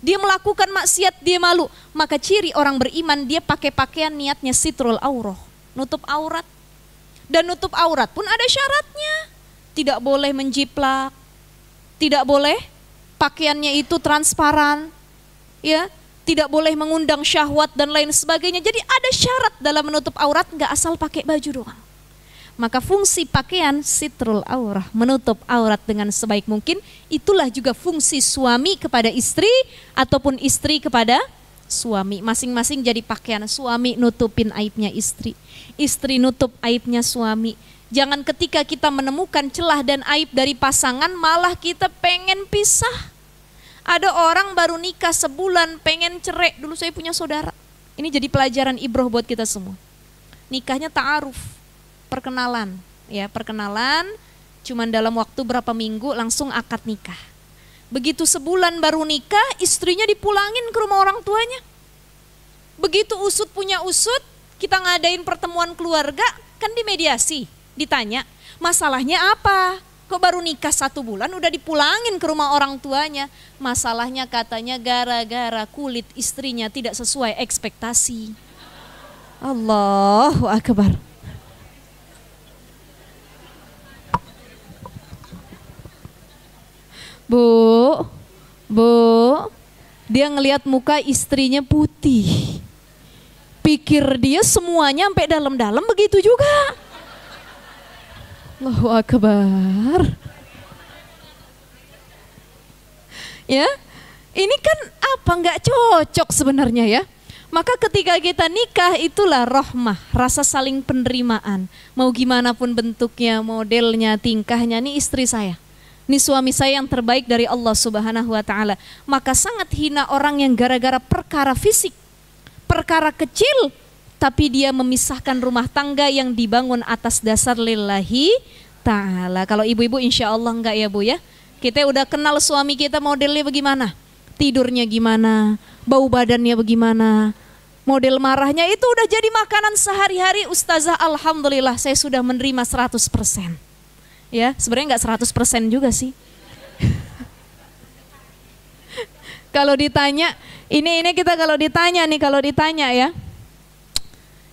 Speaker 2: Dia melakukan maksiat, dia malu. Maka ciri orang beriman, dia pakai pakaian niatnya sitrul aurah, nutup aurat. Dan nutup aurat pun ada syaratnya. Tidak boleh menjiplak, tidak boleh pakaiannya itu transparan, ya, tidak boleh mengundang syahwat dan lain sebagainya. Jadi ada syarat dalam menutup aurat, nggak asal pakai baju doang. Maka fungsi pakaian sitrul aurah, menutup aurat dengan sebaik mungkin, itulah juga fungsi suami kepada istri ataupun istri kepada suami. Masing-masing jadi pakaian suami nutupin aibnya istri, istri nutup aibnya suami. Jangan ketika kita menemukan celah dan aib dari pasangan malah kita pengen pisah. Ada orang baru nikah sebulan pengen cerai. Dulu saya punya saudara. Ini jadi pelajaran ibroh buat kita semua. Nikahnya ta'aruf perkenalan ya perkenalan cuman dalam waktu berapa minggu langsung akad nikah begitu sebulan baru nikah istrinya dipulangin ke rumah orang tuanya begitu usut punya usut kita ngadain pertemuan keluarga kan dimediasi ditanya masalahnya apa kok baru nikah satu bulan udah dipulangin ke rumah orang tuanya masalahnya katanya gara-gara kulit istrinya tidak sesuai ekspektasi Allahu Akbar Bu, Bu, dia ngelihat muka istrinya putih. Pikir dia semuanya sampai dalam-dalam begitu juga. Allahu Akbar. Ya, ini kan apa nggak cocok sebenarnya ya. Maka ketika kita nikah itulah rohmah, rasa saling penerimaan. Mau gimana pun bentuknya, modelnya, tingkahnya, ini istri saya ini suami saya yang terbaik dari Allah Subhanahu wa taala. Maka sangat hina orang yang gara-gara perkara fisik, perkara kecil tapi dia memisahkan rumah tangga yang dibangun atas dasar lillahi ta'ala. Kalau ibu-ibu insya Allah enggak ya bu ya. Kita udah kenal suami kita modelnya bagaimana. Tidurnya gimana, bau badannya bagaimana, model marahnya itu udah jadi makanan sehari-hari Ustazah Alhamdulillah saya sudah menerima 100% ya sebenarnya nggak 100% juga sih kalau ditanya ini ini kita kalau ditanya nih kalau ditanya ya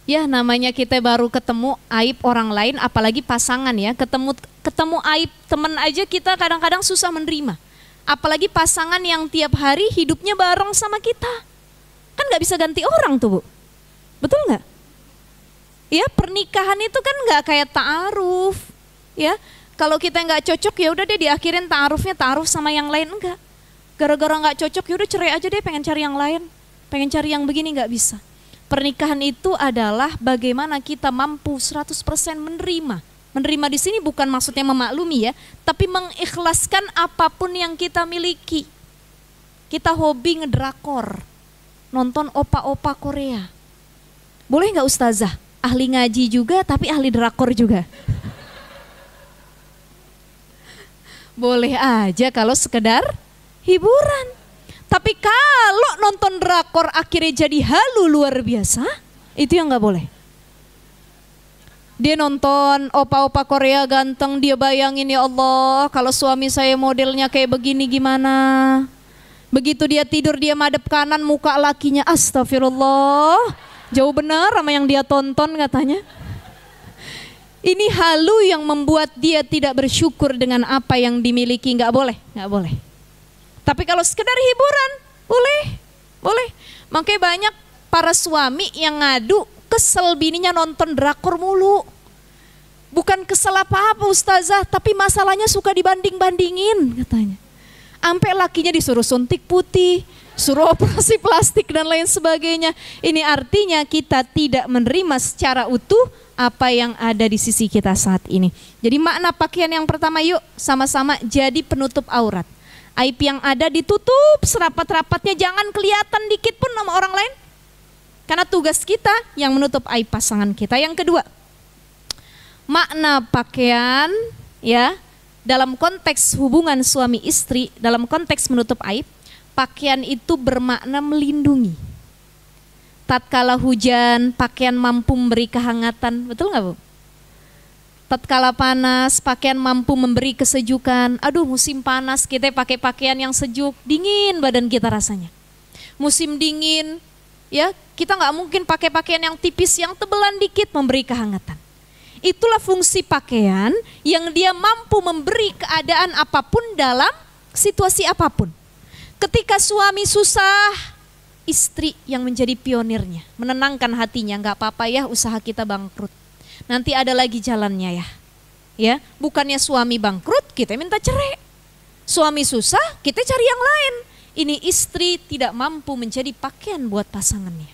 Speaker 2: ya namanya kita baru ketemu aib orang lain apalagi pasangan ya. Ketemu ketemu aib teman aja kita kadang-kadang susah menerima. Apalagi pasangan yang tiap hari hidupnya bareng sama kita. Kan nggak bisa ganti orang tuh bu. Betul nggak? Ya pernikahan itu kan nggak kayak taaruf ya. Kalau kita nggak cocok ya udah deh diakhirin taarufnya taaruf sama yang lain enggak. Gara-gara nggak cocok ya udah cerai aja deh pengen cari yang lain. Pengen cari yang begini nggak bisa Pernikahan itu adalah bagaimana kita mampu 100% menerima. Menerima di sini bukan maksudnya memaklumi ya, tapi mengikhlaskan apa pun yang kita miliki. Kita hobi ngedrakor, nonton opa-opa Korea. Boleh nggak ustazah? Ahli ngaji juga tapi ahli drakor juga. Boleh aja kalau sekedar hiburan. Tapi kalau nonton drakor akhirnya jadi halu luar biasa, itu yang nggak boleh. Dia nonton opa-opa Korea ganteng, dia bayangin ya Allah, kalau suami saya modelnya kayak begini gimana? Begitu dia tidur dia madep kanan muka lakinya astagfirullah. Jauh benar sama yang dia tonton katanya. Ini halu yang membuat dia tidak bersyukur dengan apa yang dimiliki. Nggak boleh, nggak boleh. Tapi kalau sekedar hiburan, boleh, boleh. Makanya banyak para suami yang ngadu kesel bininya nonton drakor mulu. Bukan kesel apa-apa ustazah, tapi masalahnya suka dibanding-bandingin katanya. Ampe lakinya disuruh suntik putih, suruh operasi plastik dan lain sebagainya. Ini artinya kita tidak menerima secara utuh apa yang ada di sisi kita saat ini. Jadi makna pakaian yang pertama yuk sama-sama jadi penutup aurat aib yang ada ditutup serapat-rapatnya jangan kelihatan dikit pun sama orang lain. Karena tugas kita yang menutup aib pasangan kita. Yang kedua makna pakaian ya dalam konteks hubungan suami istri dalam konteks menutup aib pakaian itu bermakna melindungi. Tatkala hujan pakaian mampu memberi kehangatan. Betul nggak bu tatkala panas, pakaian mampu memberi kesejukan. Aduh, musim panas kita pakai pakaian yang sejuk, dingin badan kita rasanya. Musim dingin, ya kita nggak mungkin pakai pakaian yang tipis, yang tebelan dikit memberi kehangatan. Itulah fungsi pakaian yang dia mampu memberi keadaan apa pun dalam situasi apa pun. Ketika suami susah, istri yang menjadi pionirnya, menenangkan hatinya, nggak apa-apa ya usaha kita bangkrut nanti ada lagi jalannya ya. Ya, bukannya suami bangkrut kita minta cerai. Suami susah, kita cari yang lain. Ini istri tidak mampu menjadi pakaian buat pasangannya.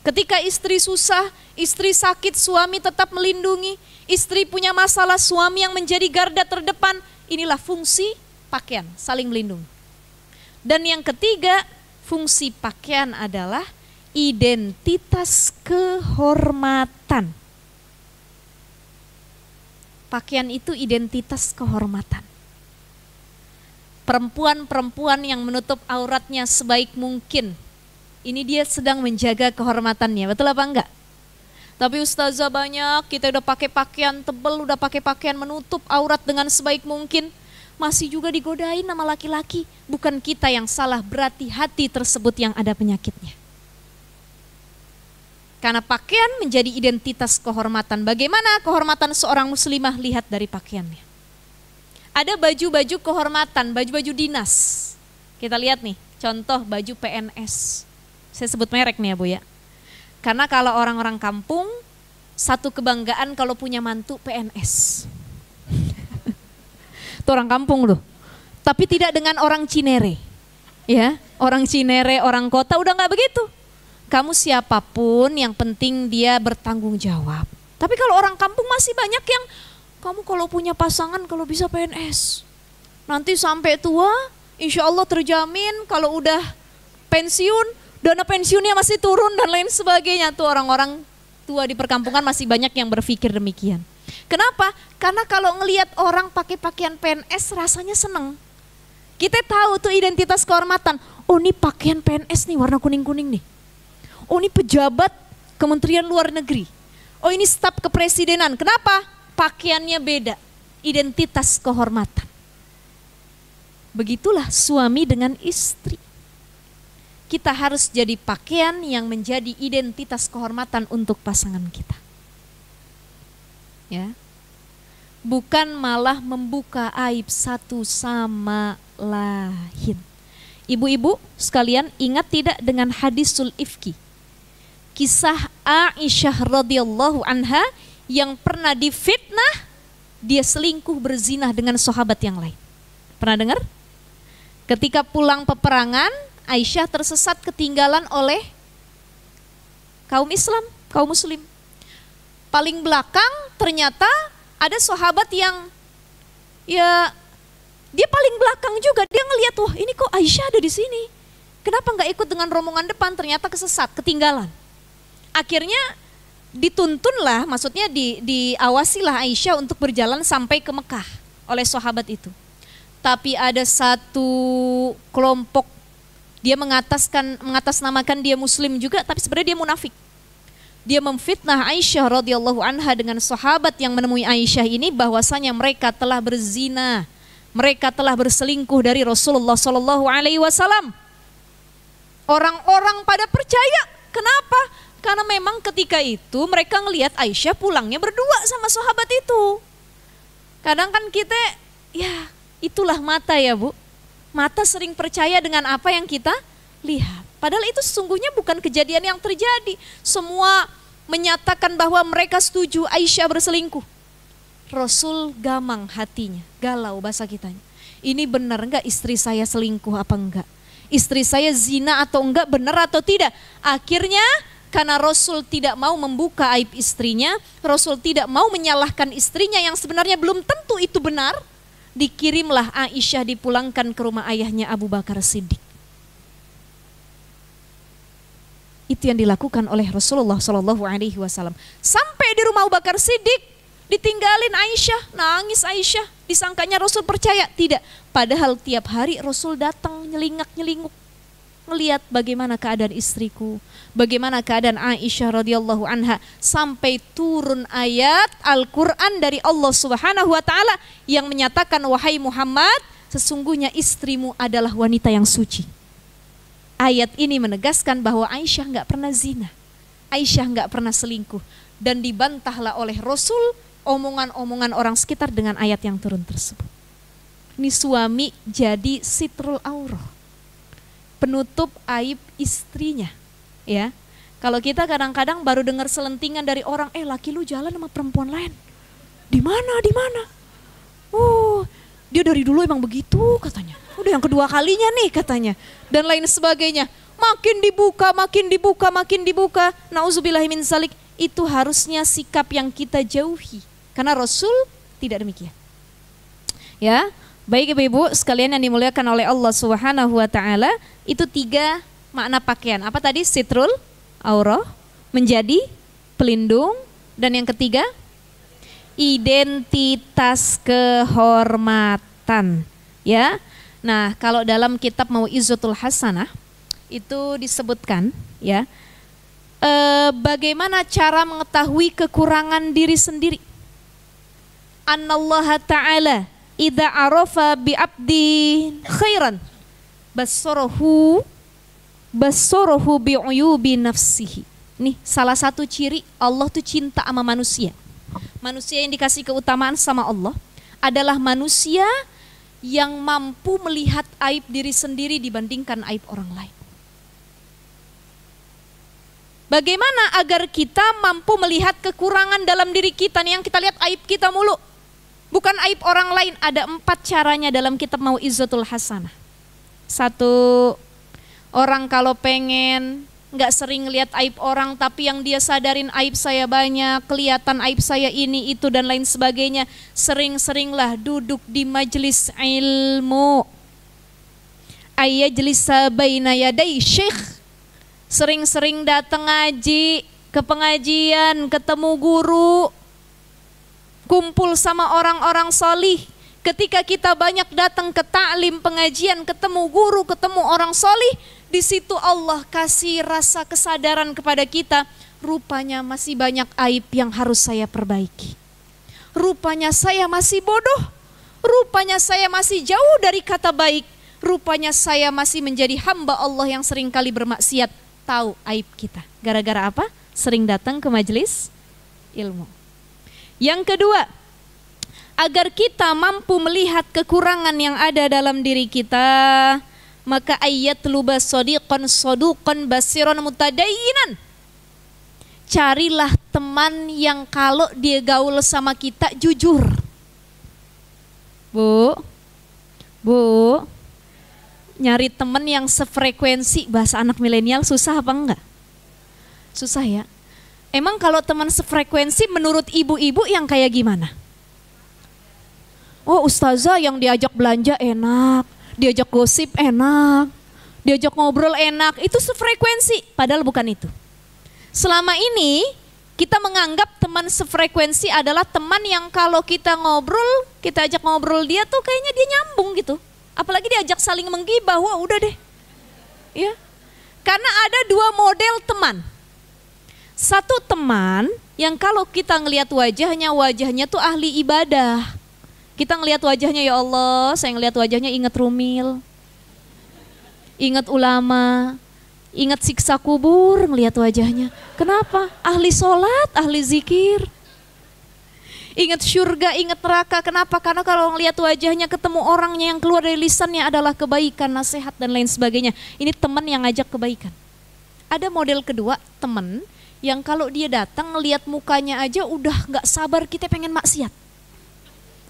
Speaker 2: Ketika istri susah, istri sakit, suami tetap melindungi. Istri punya masalah, suami yang menjadi garda terdepan. Inilah fungsi pakaian, saling melindungi. Dan yang ketiga, fungsi pakaian adalah identitas kehormatan. Pakaian itu identitas kehormatan. Perempuan-perempuan yang menutup auratnya sebaik mungkin. Ini dia sedang menjaga kehormatannya, betul apa enggak? Tapi ustazah banyak, kita udah pakai pakaian tebel, udah pakai pakaian menutup aurat dengan sebaik mungkin. Masih juga digodain sama laki-laki. Bukan kita yang salah, berarti hati tersebut yang ada penyakitnya. Karena pakaian menjadi identitas kehormatan. Bagaimana kehormatan seorang muslimah lihat dari pakaiannya. Ada baju-baju kehormatan, baju-baju dinas. Kita lihat nih, contoh baju PNS. Saya sebut merek nih ya Bu ya. Karena kalau orang-orang kampung, satu kebanggaan kalau punya mantu PNS. Itu orang kampung loh. Tapi tidak dengan orang Cinere. Ya, orang Cinere, orang kota udah nggak begitu kamu siapa pun yang penting dia bertanggung jawab. Tapi kalau orang kampung masih banyak yang kamu kalau punya pasangan kalau bisa PNS. Nanti sampai tua insya Allah terjamin kalau udah pensiun dana pensiunnya masih turun dan lain sebagainya. Tuh orang-orang tua di perkampungan masih banyak yang berpikir demikian. Kenapa? Karena kalau ngelihat orang pakai pakaian PNS rasanya seneng. Kita tahu tuh identitas kehormatan. Oh ini pakaian PNS nih warna kuning-kuning nih. Oh ini pejabat Kementerian Luar Negeri. Oh ini staf kepresidenan. Kenapa? Pakaiannya beda. Identitas kehormatan. Begitulah suami dengan istri. Kita harus jadi pakaian yang menjadi identitas kehormatan untuk pasangan kita. Ya. Bukan malah membuka aib satu sama lain. Ibu-ibu sekalian ingat tidak dengan hadisul ifki? Kisah Aisyah radhiyallahu anha yang pernah difitnah dia selingkuh berzinah dengan sahabat yang lain. Pernah dengar? Ketika pulang peperangan, Aisyah tersesat ketinggalan oleh kaum Islam, kaum Muslim. Paling belakang ternyata ada sahabat yang ya dia paling belakang juga. Dia ngelihat wah ini kok Aisyah ada di sini. Kenapa nggak ikut dengan rombongan depan? Ternyata kesesat, ketinggalan. Akhirnya dituntunlah, maksudnya di, diawasilah Aisyah untuk berjalan sampai ke Mekah oleh sahabat itu tapi ada satu kelompok dia mengataskan mengatasnamakan dia muslim juga tapi sebenarnya dia munafik. Dia memfitnah Aisyah radhiyallahu anha dengan sahabat yang menemui Aisyah ini bahwasanya mereka telah berzina. Mereka telah berselingkuh dari Rasulullah Shallallahu alaihi wasallam. Orang-orang pada percaya. Kenapa? Karena memang ketika itu mereka ngelihat Aisyah pulangnya berdua sama sahabat itu. Kadang kan kita ya Itulah mata ya Bu. Mata sering percaya dengan apa yang kita lihat. Padahal itu sesungguhnya bukan kejadian yang terjadi. Semua menyatakan bahwa mereka setuju Aisyah berselingkuh. Rasul gamang hatinya, galau bahasa kitanya. Ini benar enggak istri saya selingkuh apa enggak? Istri saya zina atau enggak, benar atau tidak? Akhirnya karena Rasul tidak mau membuka aib istrinya, Rasul tidak mau menyalahkan istrinya yang sebenarnya belum tentu itu benar, dikirimlah Aisyah dipulangkan ke rumah ayahnya Abu Bakar Siddiq. Itu yang dilakukan oleh Rasulullah Shallallahu Alaihi Wasallam. Sampai di rumah Abu Bakar Siddiq, ditinggalin Aisyah, nangis Aisyah. Disangkanya Rasul percaya, tidak. Padahal tiap hari Rasul datang nyelingak nyelinguk melihat bagaimana keadaan istriku, bagaimana keadaan Aisyah radhiyallahu anha sampai turun ayat Al-Qur'an dari Allah Subhanahu wa taala yang menyatakan wahai Muhammad, sesungguhnya istrimu adalah wanita yang suci. Ayat ini menegaskan bahwa Aisyah nggak pernah zina. Aisyah nggak pernah selingkuh dan dibantahlah oleh Rasul omongan-omongan orang sekitar dengan ayat yang turun tersebut. Ini suami jadi sitrul aurah penutup aib istrinya. Ya. Kalau kita kadang-kadang baru dengar selentingan dari orang, eh laki lu jalan sama perempuan lain. Di mana? Di mana? Oh, dia dari dulu emang begitu katanya. Udah yang kedua kalinya nih katanya. Dan lain sebagainya. Makin dibuka, makin dibuka, makin dibuka. Nauzubillahimin zalik. Itu harusnya sikap yang kita jauhi. Karena Rasul tidak demikian. Ya, Baik Ibu-ibu sekalian yang dimuliakan oleh Allah Subhanahu wa taala, itu tiga makna pakaian. Apa tadi? Sitrul aurah, menjadi pelindung dan yang ketiga identitas kehormatan, ya. Nah, kalau dalam kitab mau Izzatul Hasanah itu disebutkan, ya. E, bagaimana cara mengetahui kekurangan diri sendiri? Anallaha ta'ala idza arafa bi abdi khairan basarahu basarahu bi uyubi nafsihi. Nih salah satu ciri Allah tuh cinta sama manusia. Manusia yang dikasih keutamaan sama Allah adalah manusia yang mampu melihat aib diri sendiri dibandingkan aib orang lain. Bagaimana agar kita mampu melihat kekurangan dalam diri kita nih yang kita lihat aib kita mulu. Bukan aib orang lain, ada empat caranya dalam kitab mau Izzatul Hasanah. Satu, orang kalau pengen nggak sering lihat aib orang tapi yang dia sadarin aib saya banyak, kelihatan aib saya ini itu dan lain sebagainya. Sering-seringlah duduk di majelis ilmu. Ayyajlisa baina yadai syekh Sering-sering datang ngaji, ke pengajian, ketemu guru, kumpul sama orang-orang solih. Ketika kita banyak datang ke taklim, pengajian, ketemu guru, ketemu orang solih, di situ Allah kasih rasa kesadaran kepada kita, rupanya masih banyak aib yang harus saya perbaiki. Rupanya saya masih bodoh, rupanya saya masih jauh dari kata baik, rupanya saya masih menjadi hamba Allah yang sering kali bermaksiat. Tahu aib kita. Gara-gara apa? Sering datang ke majelis ilmu. Yang kedua, agar kita mampu melihat kekurangan yang ada dalam diri kita, maka ayat luba sodiqan soduqan basiron mutadayinan. Carilah teman yang kalau dia gaul sama kita jujur. Bu, bu, nyari temen yang sefrekuensi bahasa anak milenial susah apa enggak? Susah ya. Emang kalau teman sefrekuensi menurut ibu-ibu yang kayak gimana? Oh ustazah yang diajak belanja enak, diajak gosip enak, diajak ngobrol enak, itu sefrekuensi, padahal bukan itu. Selama ini kita menganggap teman sefrekuensi adalah teman yang kalau kita ngobrol, kita ajak ngobrol dia tuh kayaknya dia nyambung gitu. Apalagi diajak saling menggibah, wah udah deh. Ya. Karena ada dua model teman. Satu teman yang kalau kita ngelihat wajahnya, wajahnya tuh ahli ibadah. Kita ngelihat wajahnya ya Allah, saya ngelihat wajahnya ingat rumil. Ingat ulama, ingat siksa kubur ngelihat wajahnya. Kenapa? Ahli sholat, ahli zikir. Ingat surga, ingat neraka. Kenapa? Karena kalau ngelihat wajahnya ketemu orangnya yang keluar dari lisannya adalah kebaikan, nasihat dan lain sebagainya. Ini teman yang ngajak kebaikan. Ada model kedua, teman yang kalau dia datang ngelihat mukanya aja udah nggak sabar kita pengen maksiat.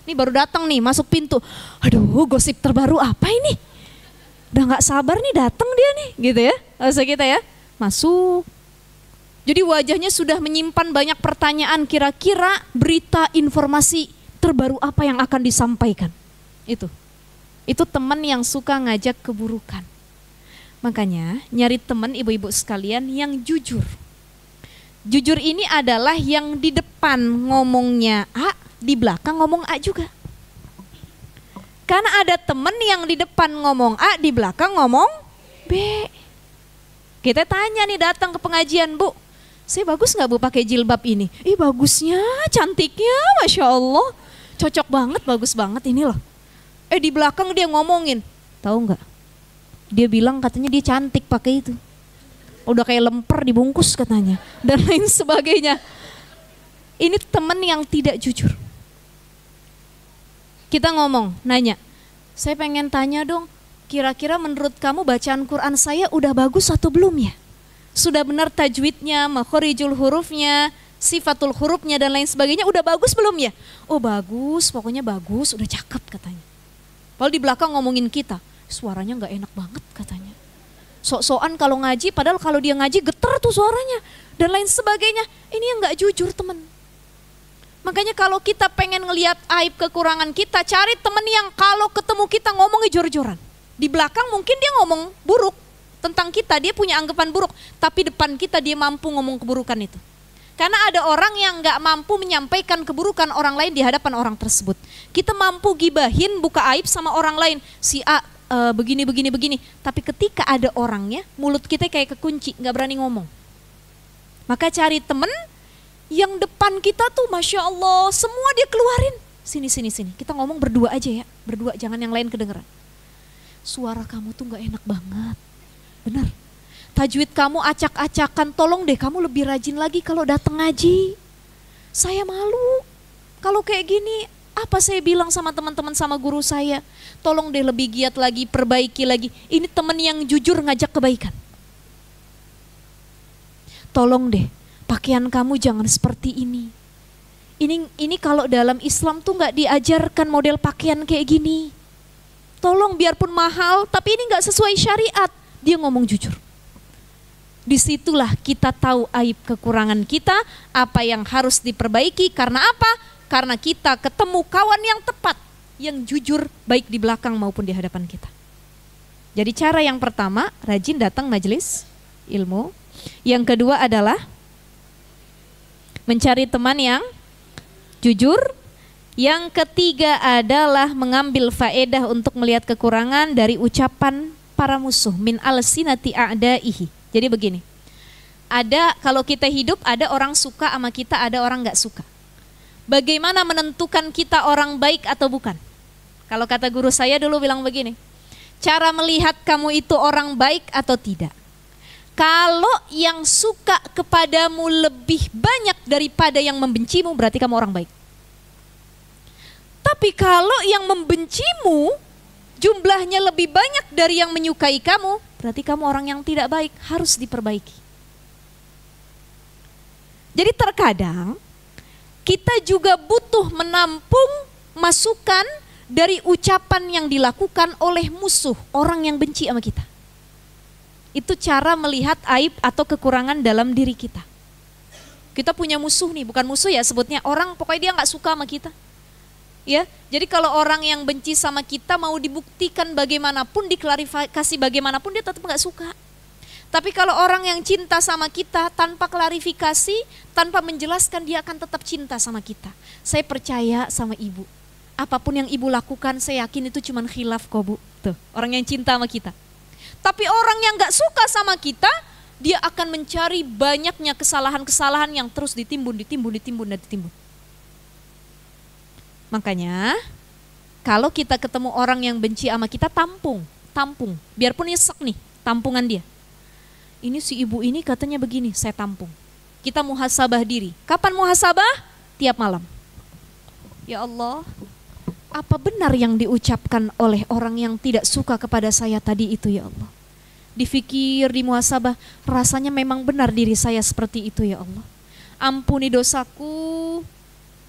Speaker 2: Ini baru datang nih, masuk pintu. Aduh, gosip terbaru apa ini? Udah nggak sabar nih datang dia nih, gitu ya. Masa kita ya, masuk jadi wajahnya sudah menyimpan banyak pertanyaan kira-kira berita informasi terbaru apa yang akan disampaikan. Itu. Itu teman yang suka ngajak keburukan. Makanya nyari teman ibu-ibu sekalian yang jujur. Jujur ini adalah yang di depan ngomongnya A, di belakang ngomong A juga. Karena ada teman yang di depan ngomong A, di belakang ngomong B. Kita tanya nih datang ke pengajian, Bu, saya bagus nggak bu pakai jilbab ini? Ih bagusnya, cantiknya, masya Allah, cocok banget, bagus banget ini loh. Eh di belakang dia ngomongin, tahu nggak? Dia bilang katanya dia cantik pakai itu. Udah kayak lemper dibungkus katanya dan lain sebagainya. Ini teman yang tidak jujur. Kita ngomong, nanya, saya pengen tanya dong, kira-kira menurut kamu bacaan Quran saya udah bagus atau belum ya? sudah benar tajwidnya, makhorijul hurufnya, sifatul hurufnya dan lain sebagainya udah bagus belum ya? Oh bagus, pokoknya bagus, udah cakep katanya. Padahal di belakang ngomongin kita, suaranya nggak enak banget katanya. Sok-sokan kalau ngaji, padahal kalau dia ngaji geter tuh suaranya dan lain sebagainya. Ini yang nggak jujur teman. Makanya kalau kita pengen ngelihat aib kekurangan kita, cari temen yang kalau ketemu kita ngomongnya jor-joran. Di belakang mungkin dia ngomong buruk, tentang kita, dia punya anggapan buruk, tapi depan kita dia mampu ngomong keburukan itu. Karena ada orang yang nggak mampu menyampaikan keburukan orang lain di hadapan orang tersebut. Kita mampu gibahin, buka aib sama orang lain. Si A e, begini, begini, begini. Tapi ketika ada orangnya, mulut kita kayak kekunci, nggak berani ngomong. Maka cari temen yang depan kita tuh, masya Allah, semua dia keluarin. Sini, sini, sini. Kita ngomong berdua aja ya, berdua, jangan yang lain kedengeran. Suara kamu tuh nggak enak banget Benar. Tajwid kamu acak-acakan, tolong deh kamu lebih rajin lagi kalau datang ngaji. Saya malu. Kalau kayak gini, apa saya bilang sama teman-teman sama guru saya? Tolong deh lebih giat lagi, perbaiki lagi. Ini teman yang jujur ngajak kebaikan. Tolong deh, pakaian kamu jangan seperti ini. Ini ini kalau dalam Islam tuh nggak diajarkan model pakaian kayak gini. Tolong biarpun mahal, tapi ini nggak sesuai syariat dia ngomong jujur. Di situlah kita tahu aib kekurangan kita, apa yang harus diperbaiki, karena apa? Karena kita ketemu kawan yang tepat, yang jujur baik di belakang maupun di hadapan kita. Jadi cara yang pertama, rajin datang majelis ilmu. Yang kedua adalah mencari teman yang jujur. Yang ketiga adalah mengambil faedah untuk melihat kekurangan dari ucapan para musuh min al-sinati a'daihi. Jadi begini. Ada kalau kita hidup ada orang suka sama kita, ada orang nggak suka. Bagaimana menentukan kita orang baik atau bukan? Kalau kata guru saya dulu bilang begini. Cara melihat kamu itu orang baik atau tidak. Kalau yang suka kepadamu lebih banyak daripada yang membencimu, berarti kamu orang baik. Tapi kalau yang membencimu jumlahnya lebih banyak dari yang menyukai kamu, berarti kamu orang yang tidak baik, harus diperbaiki. Jadi terkadang kita juga butuh menampung masukan dari ucapan yang dilakukan oleh musuh, orang yang benci sama kita. Itu cara melihat aib atau kekurangan dalam diri kita. Kita punya musuh nih, bukan musuh ya sebutnya orang pokoknya dia nggak suka sama kita ya. Jadi kalau orang yang benci sama kita mau dibuktikan bagaimanapun, diklarifikasi bagaimanapun dia tetap nggak suka. Tapi kalau orang yang cinta sama kita tanpa klarifikasi, tanpa menjelaskan dia akan tetap cinta sama kita. Saya percaya sama ibu. Apa pun yang ibu lakukan, saya yakin itu cuma khilaf kok bu. Tuh, orang yang cinta sama kita. Tapi orang yang nggak suka sama kita, dia akan mencari banyaknya kesalahan-kesalahan yang terus ditimbun, ditimbun, ditimbun, dan ditimbun. Makanya kalau kita ketemu orang yang benci sama kita tampung, tampung. Biarpun nyesek nih, tampungan dia. Ini si ibu ini katanya begini, saya tampung. Kita muhasabah diri. Kapan muhasabah? Tiap malam. Ya Allah, apa benar yang diucapkan oleh orang yang tidak suka kepada saya tadi itu ya Allah? Difikir, di muhasabah, rasanya memang benar diri saya seperti itu ya Allah. Ampuni dosaku,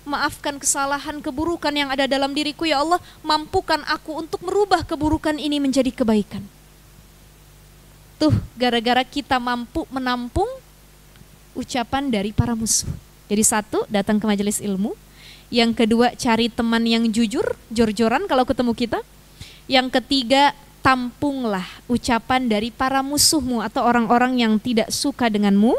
Speaker 2: maafkan kesalahan keburukan yang ada dalam diriku ya Allah mampukan aku untuk merubah keburukan ini menjadi kebaikan tuh gara-gara kita mampu menampung ucapan dari para musuh jadi satu datang ke majelis ilmu yang kedua cari teman yang jujur jor-joran kalau ketemu kita yang ketiga tampunglah ucapan dari para musuhmu atau orang-orang yang tidak suka denganmu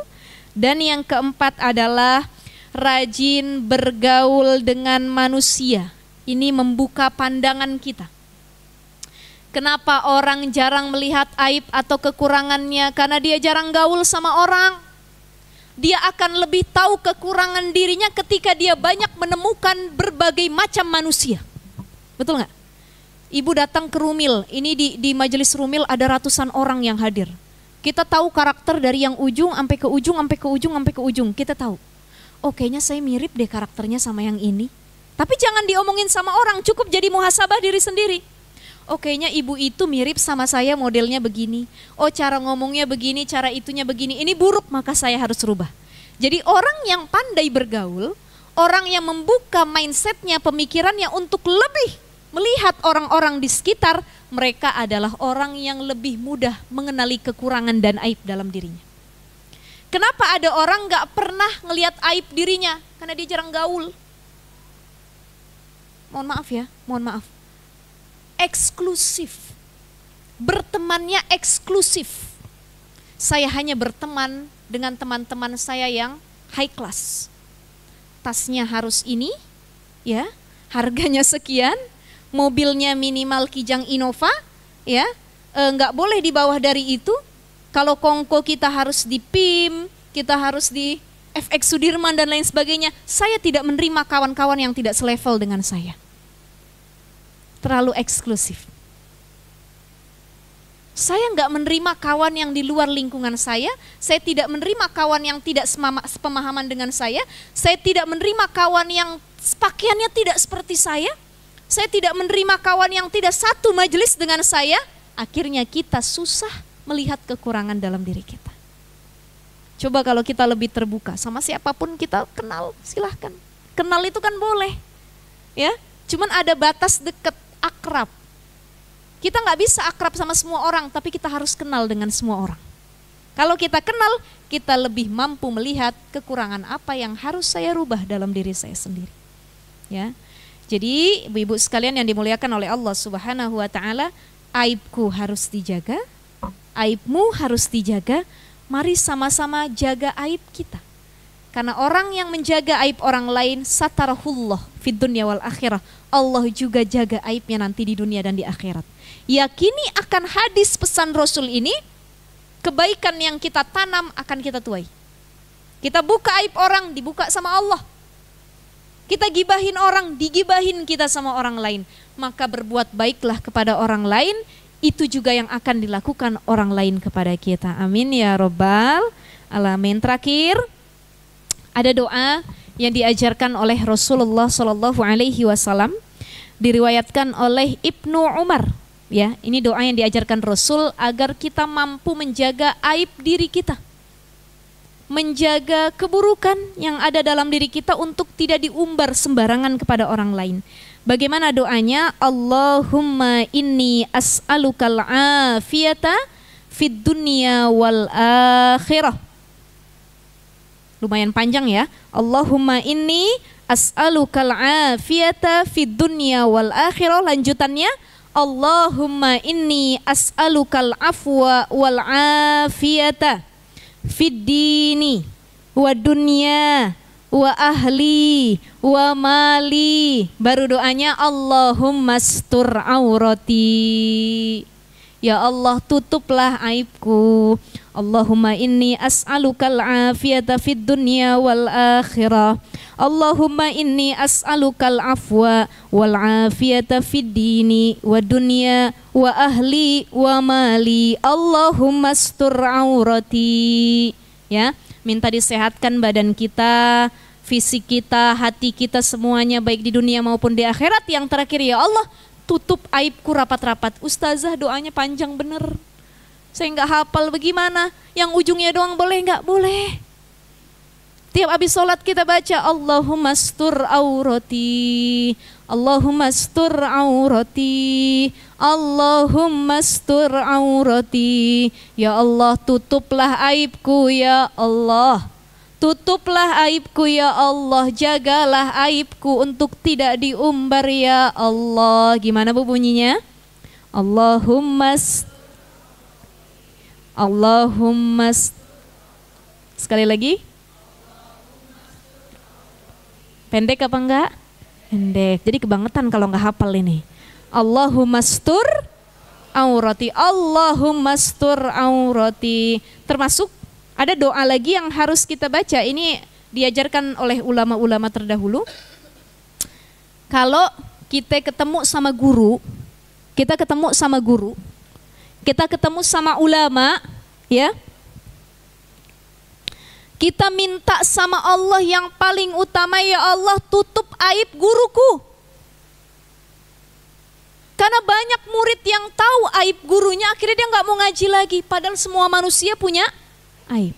Speaker 2: dan yang keempat adalah rajin bergaul dengan manusia. Ini membuka pandangan kita. Kenapa orang jarang melihat aib atau kekurangannya? Karena dia jarang gaul sama orang. Dia akan lebih tahu kekurangan dirinya ketika dia banyak menemukan berbagai macam manusia. Betul nggak? Ibu datang ke Rumil, ini di, di majelis Rumil ada ratusan orang yang hadir. Kita tahu karakter dari yang ujung sampai ke ujung, sampai ke ujung, sampai ke ujung. Kita tahu oh kayaknya saya mirip deh karakternya sama yang ini. Tapi jangan diomongin sama orang, cukup jadi muhasabah diri sendiri. Oh kayaknya ibu itu mirip sama saya modelnya begini. Oh cara ngomongnya begini, cara itunya begini. Ini buruk maka saya harus rubah. Jadi orang yang pandai bergaul, orang yang membuka mindsetnya, pemikirannya untuk lebih melihat orang-orang di sekitar, mereka adalah orang yang lebih mudah mengenali kekurangan dan aib dalam dirinya. Kenapa ada orang nggak pernah ngelihat aib dirinya? Karena dia jarang gaul. Mohon maaf ya, mohon maaf. Eksklusif. Bertemannya eksklusif. Saya hanya berteman dengan teman-teman saya yang high class. Tasnya harus ini, ya, harganya sekian, mobilnya minimal Kijang Innova, ya, e, nggak boleh di bawah dari itu, kalau kongko kita harus di PIM, kita harus di FX Sudirman dan lain sebagainya, saya tidak menerima kawan-kawan yang tidak selevel dengan saya. Terlalu eksklusif. Saya nggak menerima kawan yang di luar lingkungan saya, saya tidak menerima kawan yang tidak sepemahaman dengan saya, saya tidak menerima kawan yang pakaiannya tidak seperti saya, saya tidak menerima kawan yang tidak satu majelis dengan saya, akhirnya kita susah melihat kekurangan dalam diri kita. Coba kalau kita lebih terbuka sama siapa pun kita kenal, silahkan. Kenal itu kan boleh, ya. Cuman ada batas deket, akrab. Kita nggak bisa akrab sama semua orang, tapi kita harus kenal dengan semua orang. Kalau kita kenal, kita lebih mampu melihat kekurangan apa yang harus saya rubah dalam diri saya sendiri. Ya. Jadi, ibu-ibu sekalian yang dimuliakan oleh Allah Subhanahu wa taala, aibku harus dijaga, aibmu harus dijaga, mari sama-sama jaga aib kita. Karena orang yang menjaga aib orang lain satarahullah fid dunya wal akhirah. Allah juga jaga aibnya nanti di dunia dan di akhirat. Yakini akan hadis pesan Rasul ini, kebaikan yang kita tanam akan kita tuai. Kita buka aib orang, dibuka sama Allah. Kita gibahin orang, digibahin kita sama orang lain. Maka berbuat baiklah kepada orang lain, itu juga yang akan dilakukan orang lain kepada kita. Amin ya robbal alamin. Terakhir, ada doa yang diajarkan oleh Rasulullah Shallallahu Alaihi Wasallam diriwayatkan oleh Ibnu Umar ya ini doa yang diajarkan Rasul agar kita mampu menjaga aib diri kita menjaga keburukan yang ada dalam diri kita untuk tidak diumbar sembarangan kepada orang lain. Bagaimana doanya? Allahumma inni as'alukal afiyata fid dunya wal akhirah lumayan panjang ya. Allahumma inni as'alukal afiyata fid dunya wal akhirah. Lanjutannya Allahumma inni as'alukal afwa wal afiyata fid dini wa dunya wa ahli wa mali. Baru doanya Allahumma stur aurati. Ya Allah tutuplah aibku. Allahumma inni as'alukal afiyata fid dunya wal akhirah. Allahumma inni as'alukal afwa wal afiyata fid dini wa dunya wa ahli wa mali. Allahumma astur aurati. Ya, minta disehatkan badan kita, fisik kita, hati kita semuanya baik di dunia maupun di akhirat. Yang terakhir ya Allah, tutup aibku rapat-rapat. Ustazah doanya panjang bener. Saya nggak hafal bagaimana. Yang ujungnya doang boleh nggak? Boleh. Tiap habis sholat kita baca Allahumma stur aurati Allahumma stur aurati Allahumma stur aurati Ya Allah tutuplah aibku ya Allah Tutuplah aibku ya Allah, jagalah aibku untuk tidak diumbar ya Allah. Gimana bu bunyinya? Allahumma Allahumma Sekali lagi. Pendek apa enggak? Pendek. Jadi kebangetan kalau enggak hafal ini. Allahumma stur aurati. Allahumma stur aurati. Termasuk ada doa lagi yang harus kita baca. Ini diajarkan oleh ulama-ulama terdahulu. Kalau kita ketemu sama guru, kita ketemu sama guru, kita ketemu sama ulama, ya. Kita minta sama Allah yang paling utama ya Allah tutup aib guruku. Karena banyak murid yang tahu aib gurunya akhirnya dia nggak mau ngaji lagi. Padahal semua manusia punya aib.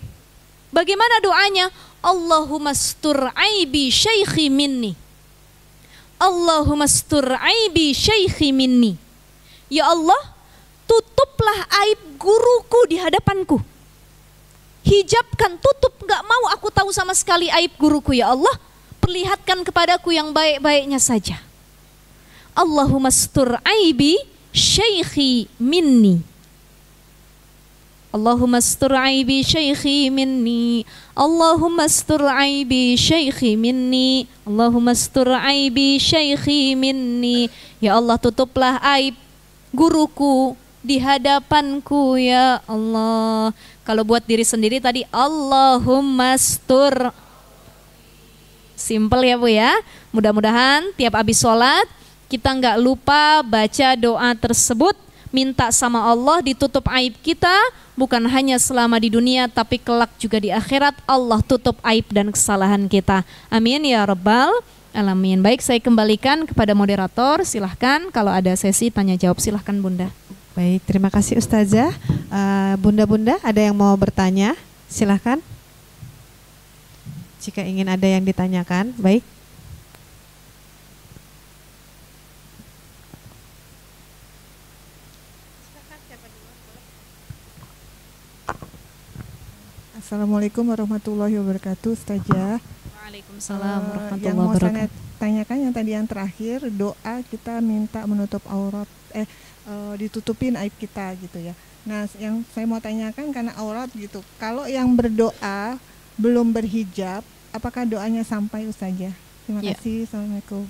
Speaker 2: Bagaimana doanya? Allahumma stur aibi syaikhi minni. Allahumma stur aibi syaikhi minni. Ya Allah, tutuplah aib guruku di hadapanku. Hijabkan, tutup, gak mau aku tahu sama sekali aib guruku ya Allah. Perlihatkan kepadaku yang baik-baiknya saja. Allahumma stur aibi syaikhi minni. Allahumma astur aibi syaikhi minni. Allahumma astur aibi syaikhi minni. Allahumma astur aibi syaikhi minni. Ya Allah tutuplah aib guruku di hadapanku ya Allah. Kalau buat diri sendiri tadi Allahumma astur. Simple ya Bu ya. Mudah-mudahan tiap habis sholat kita nggak lupa baca doa tersebut minta sama Allah ditutup aib kita bukan hanya selama di dunia tapi kelak juga di akhirat Allah tutup aib dan kesalahan kita. Amin ya rabbal alamin. Baik, saya kembalikan kepada moderator. Silahkan kalau ada sesi tanya jawab silahkan Bunda.
Speaker 1: Baik, terima kasih Ustazah. Uh, Bunda-bunda ada yang mau bertanya? Silahkan. Jika ingin ada yang ditanyakan, baik.
Speaker 3: Assalamualaikum warahmatullahi wabarakatuh, Ustazah.
Speaker 2: Waalaikumsalam uh, warahmatullahi
Speaker 3: yang mau saya tanyakan yang tadi yang terakhir, doa kita minta menutup aurat, eh uh, ditutupin aib kita gitu ya. Nah, yang saya mau tanyakan karena aurat gitu. Kalau yang berdoa belum berhijab, apakah doanya sampai Ustazah? Terima
Speaker 2: Ya.
Speaker 3: kasih. Assalamualaikum.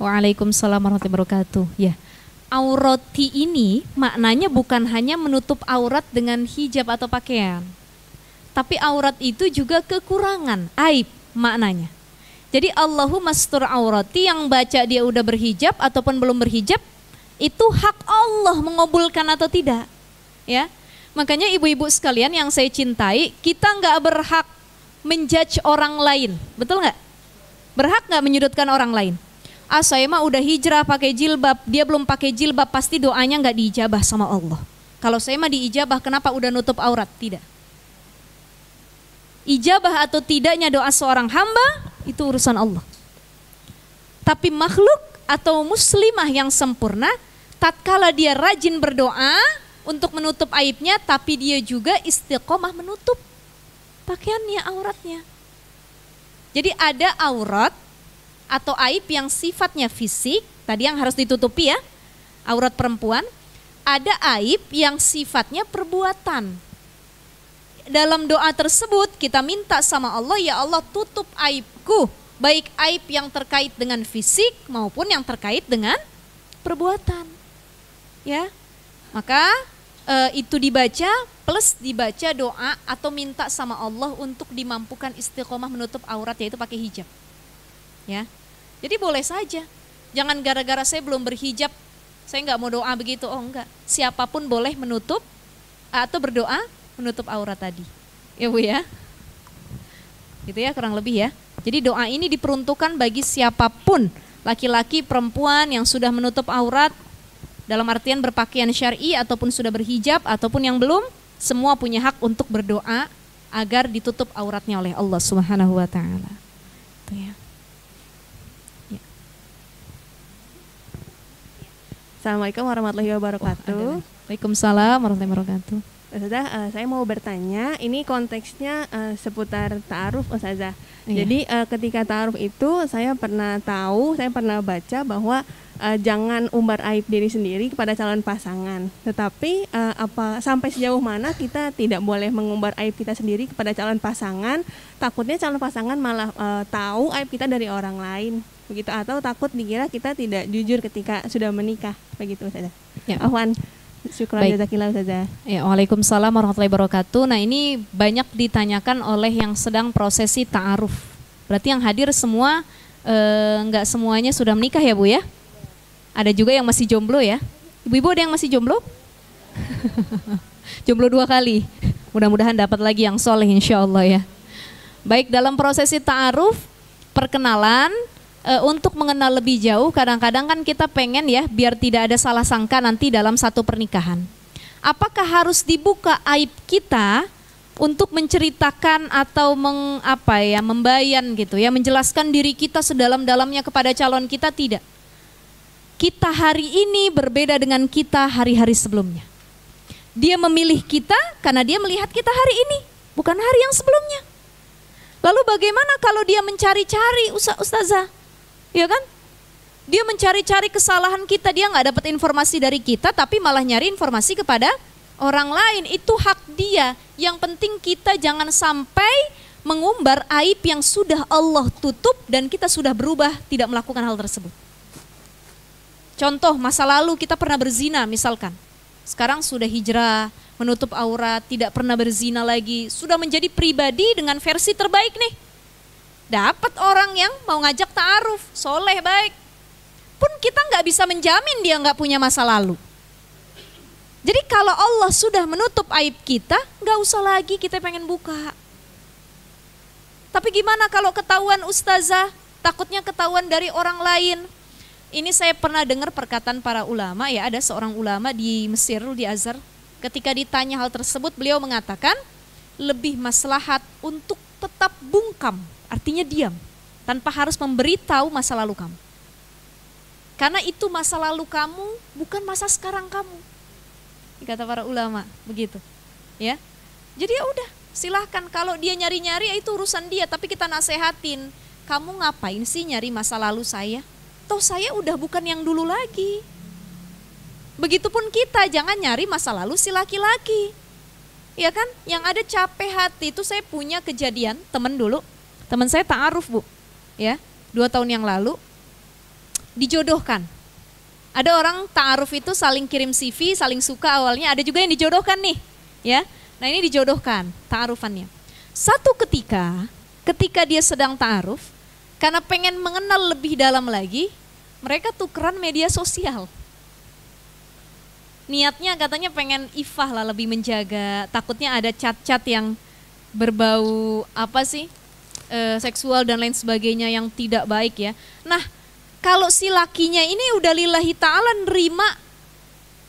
Speaker 2: Waalaikumsalam warahmatullahi wabarakatuh. Ya. Aurati ini maknanya bukan hanya menutup aurat dengan hijab atau pakaian. Tapi aurat itu juga kekurangan, aib maknanya. Jadi Allahumma mastur aurati yang baca dia udah berhijab ataupun belum berhijab itu hak Allah mengabulkan atau tidak. Ya. Makanya ibu-ibu sekalian yang saya cintai, kita nggak berhak menjudge orang lain. Betul nggak? Berhak nggak menyudutkan orang lain? Ah saya mah udah hijrah pakai jilbab, dia belum pakai jilbab pasti doanya nggak diijabah sama Allah. Kalau saya mah diijabah, kenapa udah nutup aurat? Tidak. Ijabah atau tidaknya doa seorang hamba itu urusan Allah. Tapi makhluk atau muslimah yang sempurna, tatkala dia rajin berdoa untuk menutup aibnya, tapi dia juga istiqomah menutup pakaiannya, auratnya. Jadi ada aurat atau aib yang sifatnya fisik, tadi yang harus ditutupi ya, aurat perempuan. Ada aib yang sifatnya perbuatan. Dalam doa tersebut kita minta sama Allah, ya Allah tutup aibku, baik aib yang terkait dengan fisik maupun yang terkait dengan perbuatan. Ya. Maka e, itu dibaca plus dibaca doa atau minta sama Allah untuk dimampukan istiqomah menutup aurat yaitu pakai hijab. Ya. Jadi boleh saja. Jangan gara-gara saya belum berhijab, saya nggak mau doa begitu. Oh enggak. Siapa pun boleh menutup atau berdoa menutup aurat tadi. Ya Bu ya. Gitu ya kurang lebih ya. Jadi doa ini diperuntukkan bagi siapa pun, laki-laki, perempuan yang sudah menutup aurat dalam artian berpakaian syar'i ataupun sudah berhijab ataupun yang belum, semua punya hak untuk berdoa agar ditutup auratnya oleh Allah Subhanahu wa taala. Itu ya.
Speaker 4: Assalamualaikum warahmatullahi wabarakatuh.
Speaker 2: Waalaikumsalam warahmatullahi wabarakatuh.
Speaker 4: Ustazah, eh, saya mau bertanya, ini konteksnya eh, seputar ta'aruf Ustazah.
Speaker 2: Iya.
Speaker 4: Jadi eh, ketika ta'aruf itu saya pernah tahu, saya pernah baca bahwa eh, jangan umbar aib diri sendiri kepada calon pasangan. Tetapi eh, apa sampai sejauh mana kita tidak boleh mengumbar aib kita sendiri kepada calon pasangan? Takutnya calon pasangan malah eh, tahu aib kita dari orang lain. Begitu atau takut dikira kita tidak jujur ketika sudah menikah. Begitu Ustazah.
Speaker 2: Ya.
Speaker 4: Syukran
Speaker 2: Baik.
Speaker 4: jazakillah Ustazah.
Speaker 2: Ya, Waalaikumsalam warahmatullahi wabarakatuh. Nah, ini banyak ditanyakan oleh yang sedang prosesi ta'aruf. Berarti yang hadir semua eh, nggak semuanya sudah menikah ya, Bu ya? Ada juga yang masih jomblo ya. Ibu-ibu ada yang masih jomblo? jomblo dua kali. Mudah-mudahan dapat lagi yang soleh insya Allah ya. Baik dalam prosesi ta'aruf, perkenalan, e, untuk mengenal lebih jauh kadang-kadang kan kita pengen ya biar tidak ada salah sangka nanti dalam satu pernikahan. Apakah harus dibuka aib kita untuk menceritakan atau meng, apa ya membayan gitu ya menjelaskan diri kita sedalam-dalamnya kepada calon kita tidak. Kita hari ini berbeda dengan kita hari-hari sebelumnya. Dia memilih kita karena dia melihat kita hari ini, bukan hari yang sebelumnya. Lalu bagaimana kalau dia mencari-cari Ustaz- ustazah? Ya kan? Dia mencari-cari kesalahan kita, dia nggak dapat informasi dari kita, tapi malah nyari informasi kepada orang lain. Itu hak dia. Yang penting kita jangan sampai mengumbar aib yang sudah Allah tutup dan kita sudah berubah tidak melakukan hal tersebut. Contoh masa lalu kita pernah berzina misalkan. Sekarang sudah hijrah, menutup aurat, tidak pernah berzina lagi, sudah menjadi pribadi dengan versi terbaik nih. Dapat orang yang mau ngajak ta'aruf, soleh baik. Pun kita nggak bisa menjamin dia nggak punya masa lalu. Jadi kalau Allah sudah menutup aib kita, nggak usah lagi kita pengen buka. Tapi gimana kalau ketahuan ustazah, takutnya ketahuan dari orang lain. Ini saya pernah dengar perkataan para ulama ya, ada seorang ulama di Mesir di Azhar. Ketika ditanya hal tersebut, beliau mengatakan lebih maslahat untuk tetap bungkam, artinya diam, tanpa harus memberitahu masa lalu kamu. Karena itu masa lalu kamu, bukan masa sekarang kamu. Kata para ulama, begitu. Ya. Jadi ya udah, silahkan kalau dia nyari-nyari ya itu urusan dia, tapi kita nasehatin. Kamu ngapain sih nyari masa lalu saya? Toh saya udah bukan yang dulu lagi. Begitupun kita jangan nyari masa lalu si laki-laki. Ya kan? Yang ada capek hati itu saya punya kejadian temen dulu. Teman saya ta'aruf bu. Ya, dua tahun yang lalu. Dijodohkan. Ada orang ta'aruf itu saling kirim CV, saling suka awalnya. Ada juga yang dijodohkan nih. Ya, Nah ini dijodohkan ta'arufannya. Satu ketika, ketika dia sedang ta'aruf, karena pengen mengenal lebih dalam lagi, mereka tukeran media sosial niatnya katanya pengen ifah lah lebih menjaga takutnya ada cat-cat yang berbau apa sih e, seksual dan lain sebagainya yang tidak baik ya nah kalau si lakinya ini udah lillahi ta'ala nerima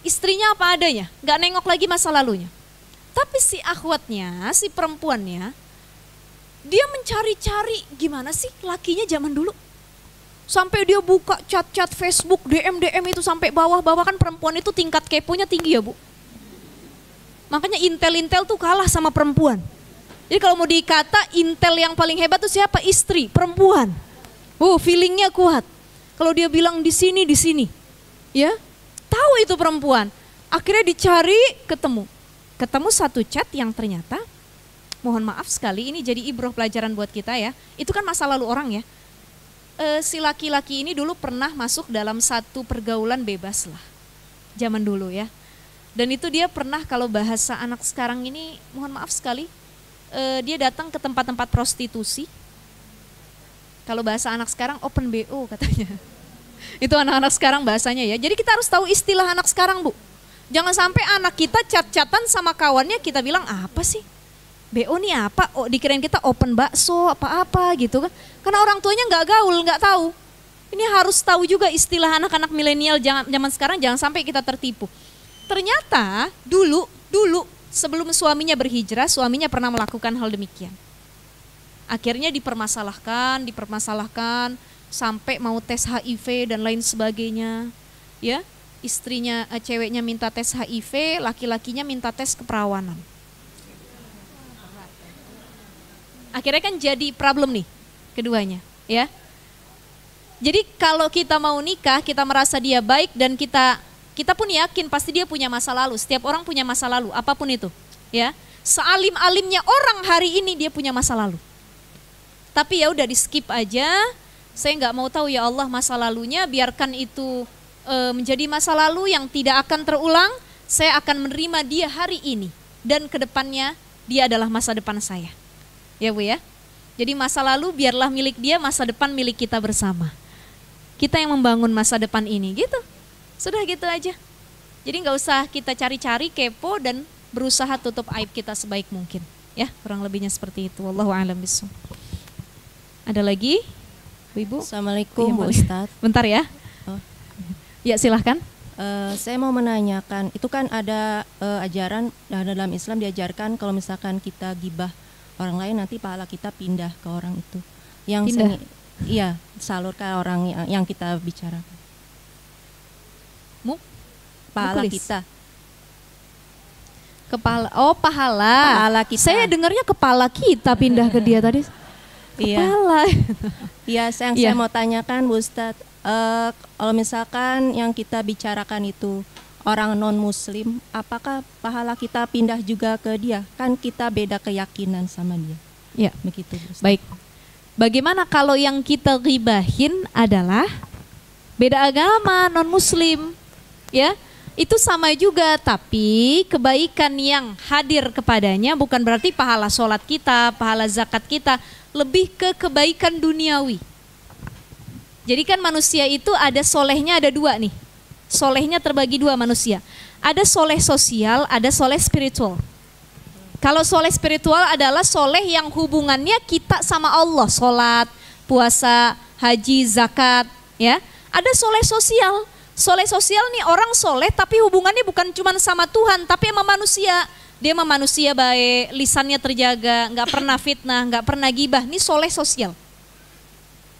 Speaker 2: istrinya apa adanya nggak nengok lagi masa lalunya tapi si akhwatnya si perempuannya dia mencari-cari gimana sih lakinya zaman dulu Sampai dia buka chat-chat Facebook, DM-DM itu sampai bawah-bawah kan perempuan itu tingkat keponya tinggi ya bu. Makanya intel-intel tuh kalah sama perempuan. Jadi kalau mau dikata intel yang paling hebat tuh siapa? Istri, perempuan. Oh, feelingnya kuat. Kalau dia bilang di sini, di sini. Ya, tahu itu perempuan. Akhirnya dicari, ketemu. Ketemu satu chat yang ternyata, mohon maaf sekali, ini jadi ibroh pelajaran buat kita ya. Itu kan masa lalu orang ya uh, si laki-laki ini dulu pernah masuk dalam satu pergaulan bebas lah. Zaman dulu ya. Dan itu dia pernah kalau bahasa anak sekarang ini mohon maaf sekali uh, dia datang ke tempat-tempat prostitusi. Kalau bahasa anak sekarang open BO katanya. itu anak-anak sekarang bahasanya ya. Jadi kita harus tahu istilah anak sekarang, Bu. Jangan sampai anak kita cat-catan sama kawannya kita bilang apa sih? BO nih apa? Oh, dikirain kita open bakso apa-apa gitu kan. Karena orang tuanya nggak gaul, nggak tahu. Ini harus tahu juga istilah anak-anak milenial zaman sekarang jangan sampai kita tertipu. Ternyata dulu, dulu sebelum suaminya berhijrah, suaminya pernah melakukan hal demikian. Akhirnya dipermasalahkan, dipermasalahkan sampai mau tes HIV dan lain sebagainya. Ya, istrinya, eh, ceweknya minta tes HIV, laki-lakinya minta tes keperawanan akhirnya kan jadi problem nih keduanya ya jadi kalau kita mau nikah kita merasa dia baik dan kita kita pun yakin pasti dia punya masa lalu. Setiap orang punya masa lalu apa pun itu ya. Sealim alimnya orang hari ini dia punya masa lalu. Tapi ya udah di skip aja. Saya nggak mau tahu ya Allah masa lalunya. Biarkan itu e, menjadi masa lalu yang tidak akan terulang. Saya akan menerima dia hari ini. Dan ke depannya dia adalah masa depan saya. Ya Bu ya. Jadi masa lalu biarlah milik dia, masa depan milik kita bersama. Kita yang membangun masa depan ini gitu. Sudah gitu aja. Jadi nggak usah kita cari-cari kepo dan berusaha tutup aib kita sebaik mungkin. Ya, kurang lebihnya seperti itu. Wallahu a'lam bishawab. Ada lagi? Bu Ibu?
Speaker 5: Assalamualaikum Bu Ustadz.
Speaker 2: Bentar ya. Oh. Ya, silahkan.
Speaker 5: Uh, saya mau menanyakan, itu kan ada uh, ajaran dalam Islam diajarkan kalau misalkan kita gibah orang lain nanti pahala kita pindah ke orang itu yang pindah. iya salur ke orang yang, yang kita bicara
Speaker 2: mu?
Speaker 5: Pahala Mukulis. kita.
Speaker 2: Kepala oh pahala. Pahala kita. Saya dengarnya kepala kita pindah ke dia tadi.
Speaker 5: Iya. kepala. Iya yang iya. saya mau tanyakan Bu Ustadz uh, kalau misalkan yang kita bicarakan itu orang non muslim apakah pahala kita pindah juga ke dia? Kan kita beda keyakinan sama dia.
Speaker 2: Ya begitu Ustaz. baik. Bagaimana kalau yang kita ribahin adalah beda agama non muslim ya itu sama juga tapi kebaikan yang hadir kepadanya bukan berarti pahala sholat kita pahala zakat kita lebih ke kebaikan duniawi jadi kan manusia itu ada solehnya ada dua nih solehnya terbagi dua manusia. Ada soleh sosial, ada soleh spiritual. Kalau soleh spiritual adalah soleh yang hubungannya kita sama Allah, sholat, puasa, haji, zakat, ya. Ada soleh sosial. Soleh sosial nih orang soleh tapi hubungannya bukan cuma sama Tuhan tapi sama manusia. Dia sama manusia baik, lisannya terjaga, nggak pernah fitnah, nggak pernah gibah. Ini soleh sosial.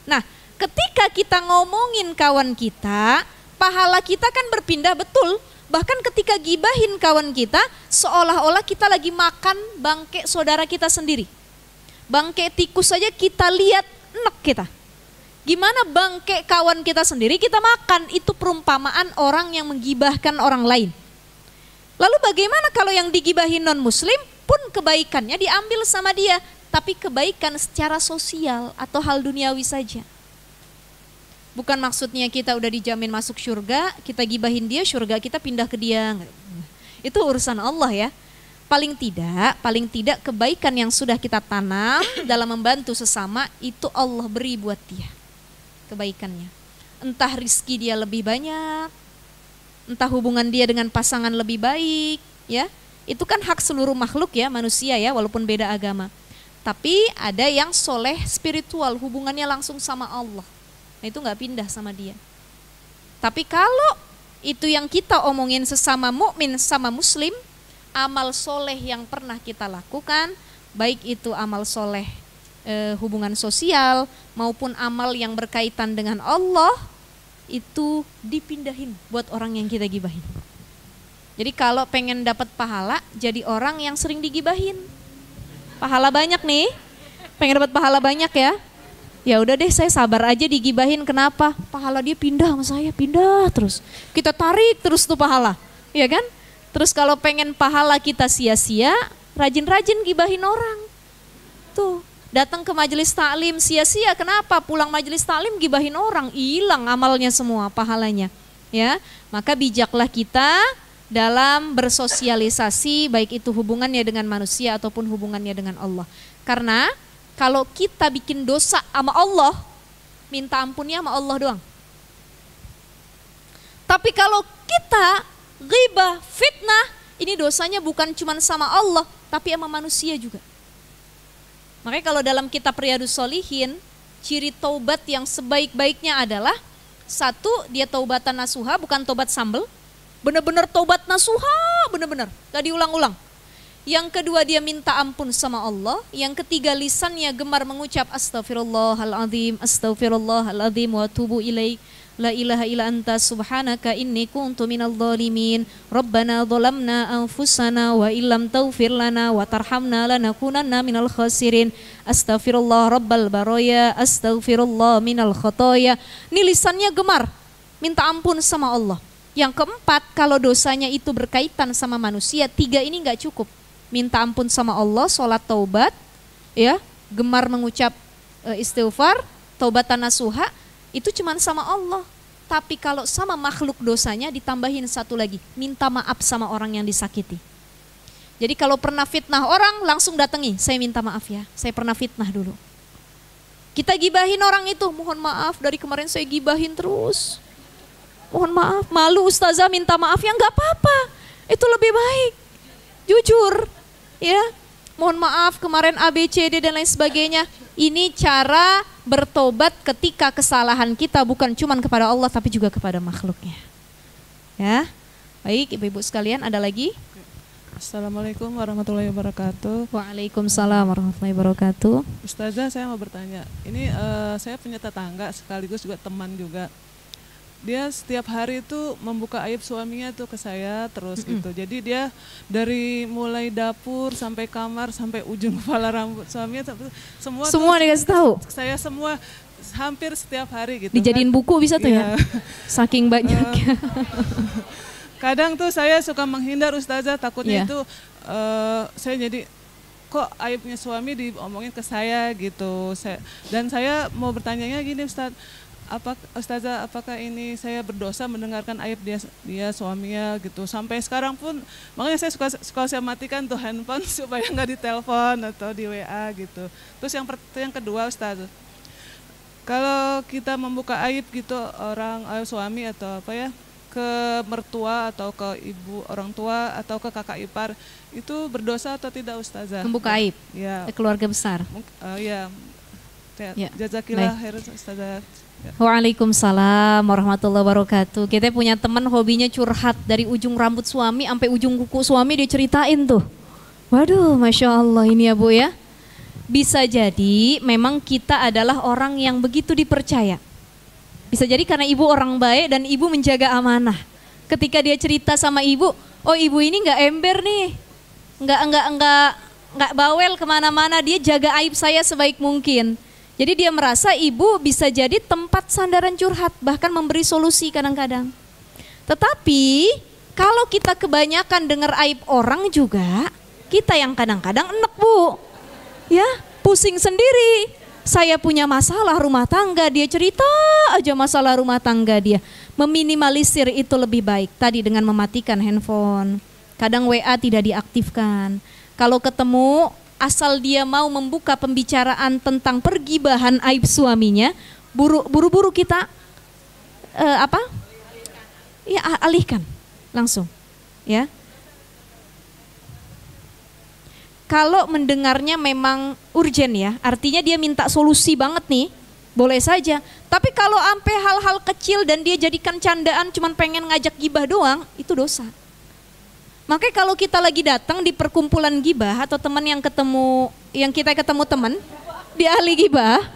Speaker 2: Nah, ketika kita ngomongin kawan kita, pahala kita kan berpindah betul. Bahkan ketika gibahin kawan kita, seolah-olah kita lagi makan bangke saudara kita sendiri. Bangke tikus saja kita lihat enak kita. Gimana bangke kawan kita sendiri kita makan? Itu perumpamaan orang yang menggibahkan orang lain. Lalu bagaimana kalau yang digibahin non muslim pun kebaikannya diambil sama dia, tapi kebaikan secara sosial atau hal duniawi saja. Bukan maksudnya kita udah dijamin masuk surga, kita gibahin dia, surga kita pindah ke dia. Itu urusan Allah ya. Paling tidak, paling tidak kebaikan yang sudah kita tanam dalam membantu sesama itu Allah beri buat dia. Kebaikannya. Entah rizki dia lebih banyak, entah hubungan dia dengan pasangan lebih baik, ya. Itu kan hak seluruh makhluk ya, manusia ya, walaupun beda agama. Tapi ada yang soleh spiritual, hubungannya langsung sama Allah. Nah itu nggak pindah sama dia. Tapi kalau itu yang kita omongin sesama mukmin sama muslim, amal soleh yang pernah kita lakukan, baik itu amal soleh e, hubungan sosial maupun amal yang berkaitan dengan Allah, itu dipindahin buat orang yang kita gibahin. Jadi kalau pengen dapat pahala, jadi orang yang sering digibahin. Pahala banyak nih, pengen dapat pahala banyak ya, ya udah deh saya sabar aja digibahin. Kenapa? Pahala dia pindah sama saya pindah terus. Kita tarik terus tuh pahala ya kan? Terus kalau pengen pahala kita sia-sia rajin-rajin gibahin orang. Tuh datang ke majelis taklim sia-sia. Kenapa? Pulang majelis taklim gibahin orang. Hilang amalnya semua pahalanya. Ya? Maka bijaklah kita dalam bersosialisasi baik itu hubungannya dengan manusia ataupun hubungannya dengan Allah. Karena kalau kita bikin dosa sama Allah, minta ampunnya sama Allah doang. Tapi kalau kita ghibah, fitnah, ini dosanya bukan cuma sama Allah, tapi sama manusia juga. Makanya kalau dalam kitab Riyadus Solihin, ciri taubat yang sebaik-baiknya adalah satu, dia taubatan nasuha, bukan taubat sambel. Benar-benar taubat nasuha, benar-benar, gak diulang-ulang yang kedua dia minta ampun sama Allah. Yang ketiga lisannya gemar mengucap astagfirullahaladzim, astagfirullahaladzim wa tubu ilaik. La ilaha illa anta subhanaka inni kuntu minal zalimin. Rabbana zalamna anfusana wa illam taghfir lana wa tarhamna lanakunanna minal khasirin. Astaghfirullah rabbal baraya, astaghfirullah minal khotoya. Ini lisannya gemar minta ampun sama Allah. Yang keempat, kalau dosanya itu berkaitan sama manusia, tiga ini nggak cukup minta ampun sama Allah, sholat taubat, ya, gemar mengucap e, istighfar, taubatan nasuha, itu cuma sama Allah. Tapi kalau sama makhluk dosanya ditambahin satu lagi, minta maaf sama orang yang disakiti. Jadi kalau pernah fitnah orang langsung datangi, saya minta maaf ya, saya pernah fitnah dulu. Kita gibahin orang itu, mohon maaf dari kemarin saya gibahin terus. Mohon maaf, malu ustazah minta maaf ya nggak apa-apa, itu lebih baik. Jujur, ya mohon maaf kemarin A, B, C, D dan lain sebagainya. Ini cara bertobat ketika kesalahan kita bukan cuma kepada Allah tapi juga kepada makhluknya. Ya, baik ibu-ibu sekalian ada lagi?
Speaker 6: Assalamualaikum warahmatullahi wabarakatuh.
Speaker 2: Waalaikumsalam warahmatullahi wabarakatuh.
Speaker 6: Ustazah saya mau bertanya, ini uh, saya punya tetangga sekaligus juga teman juga dia setiap hari itu membuka aib suaminya tuh ke saya terus mm -hmm. gitu. Jadi dia dari mulai dapur sampai kamar sampai ujung kepala rambut suaminya semua
Speaker 2: semua tuh, dikasih tahu.
Speaker 6: Saya semua hampir setiap hari gitu.
Speaker 2: Dijadiin kan. buku bisa tuh yeah. ya. Iya. Saking banyaknya.
Speaker 6: kadang tuh saya suka menghindar ustazah takutnya yeah. itu uh, saya jadi kok aibnya suami diomongin ke saya gitu. Saya, dan saya mau bertanya gini Ustaz, apa Ustazah apakah ini saya berdosa mendengarkan aib dia dia suaminya gitu sampai sekarang pun makanya saya suka suka saya matikan tuh handphone supaya nggak ditelepon atau di WA gitu terus yang yang kedua Ustazah kalau kita membuka aib gitu orang aib suami atau apa ya ke mertua atau ke ibu orang tua atau ke kakak ipar itu berdosa atau tidak Ustazah?
Speaker 2: Membuka aib. Ya. Keluarga besar.
Speaker 6: Uh, ya. ya. Jazakillah Ustazah.
Speaker 2: Waalaikumsalam warahmatullahi wabarakatuh. Kita punya teman hobinya curhat dari ujung rambut suami sampai ujung kuku suami dia ceritain tuh. Waduh, masya Allah ini ya bu ya. Bisa jadi memang kita adalah orang yang begitu dipercaya. Bisa jadi karena ibu orang baik dan ibu menjaga amanah. Ketika dia cerita sama ibu, oh ibu ini nggak ember nih, nggak nggak nggak nggak bawel ke mana-mana. Dia jaga aib saya sebaik mungkin Jadi dia merasa ibu bisa jadi tempat sandaran curhat, bahkan memberi solusi kadang-kadang. Tetapi kalau kita kebanyakan dengar aib orang juga, kita yang kadang-kadang enek bu, ya pusing sendiri. Saya punya masalah rumah tangga, dia cerita aja masalah rumah tangga dia. Meminimalisir itu lebih baik tadi dengan mematikan handphone. Kadang WA tidak diaktifkan. Kalau ketemu asal dia mau membuka pembicaraan tentang pergibahan aib suaminya, buru-buru kita uh, apa? Ya alihkan langsung, ya. Kalau mendengarnya memang urgent ya, artinya dia minta solusi banget nih, boleh saja. Tapi kalau sampai hal-hal kecil dan dia jadikan candaan cuman pengen ngajak gibah doang, itu dosa. Makanya kalau kita lagi datang di perkumpulan gibah atau teman yang ketemu yang kita ketemu teman di ahli gibah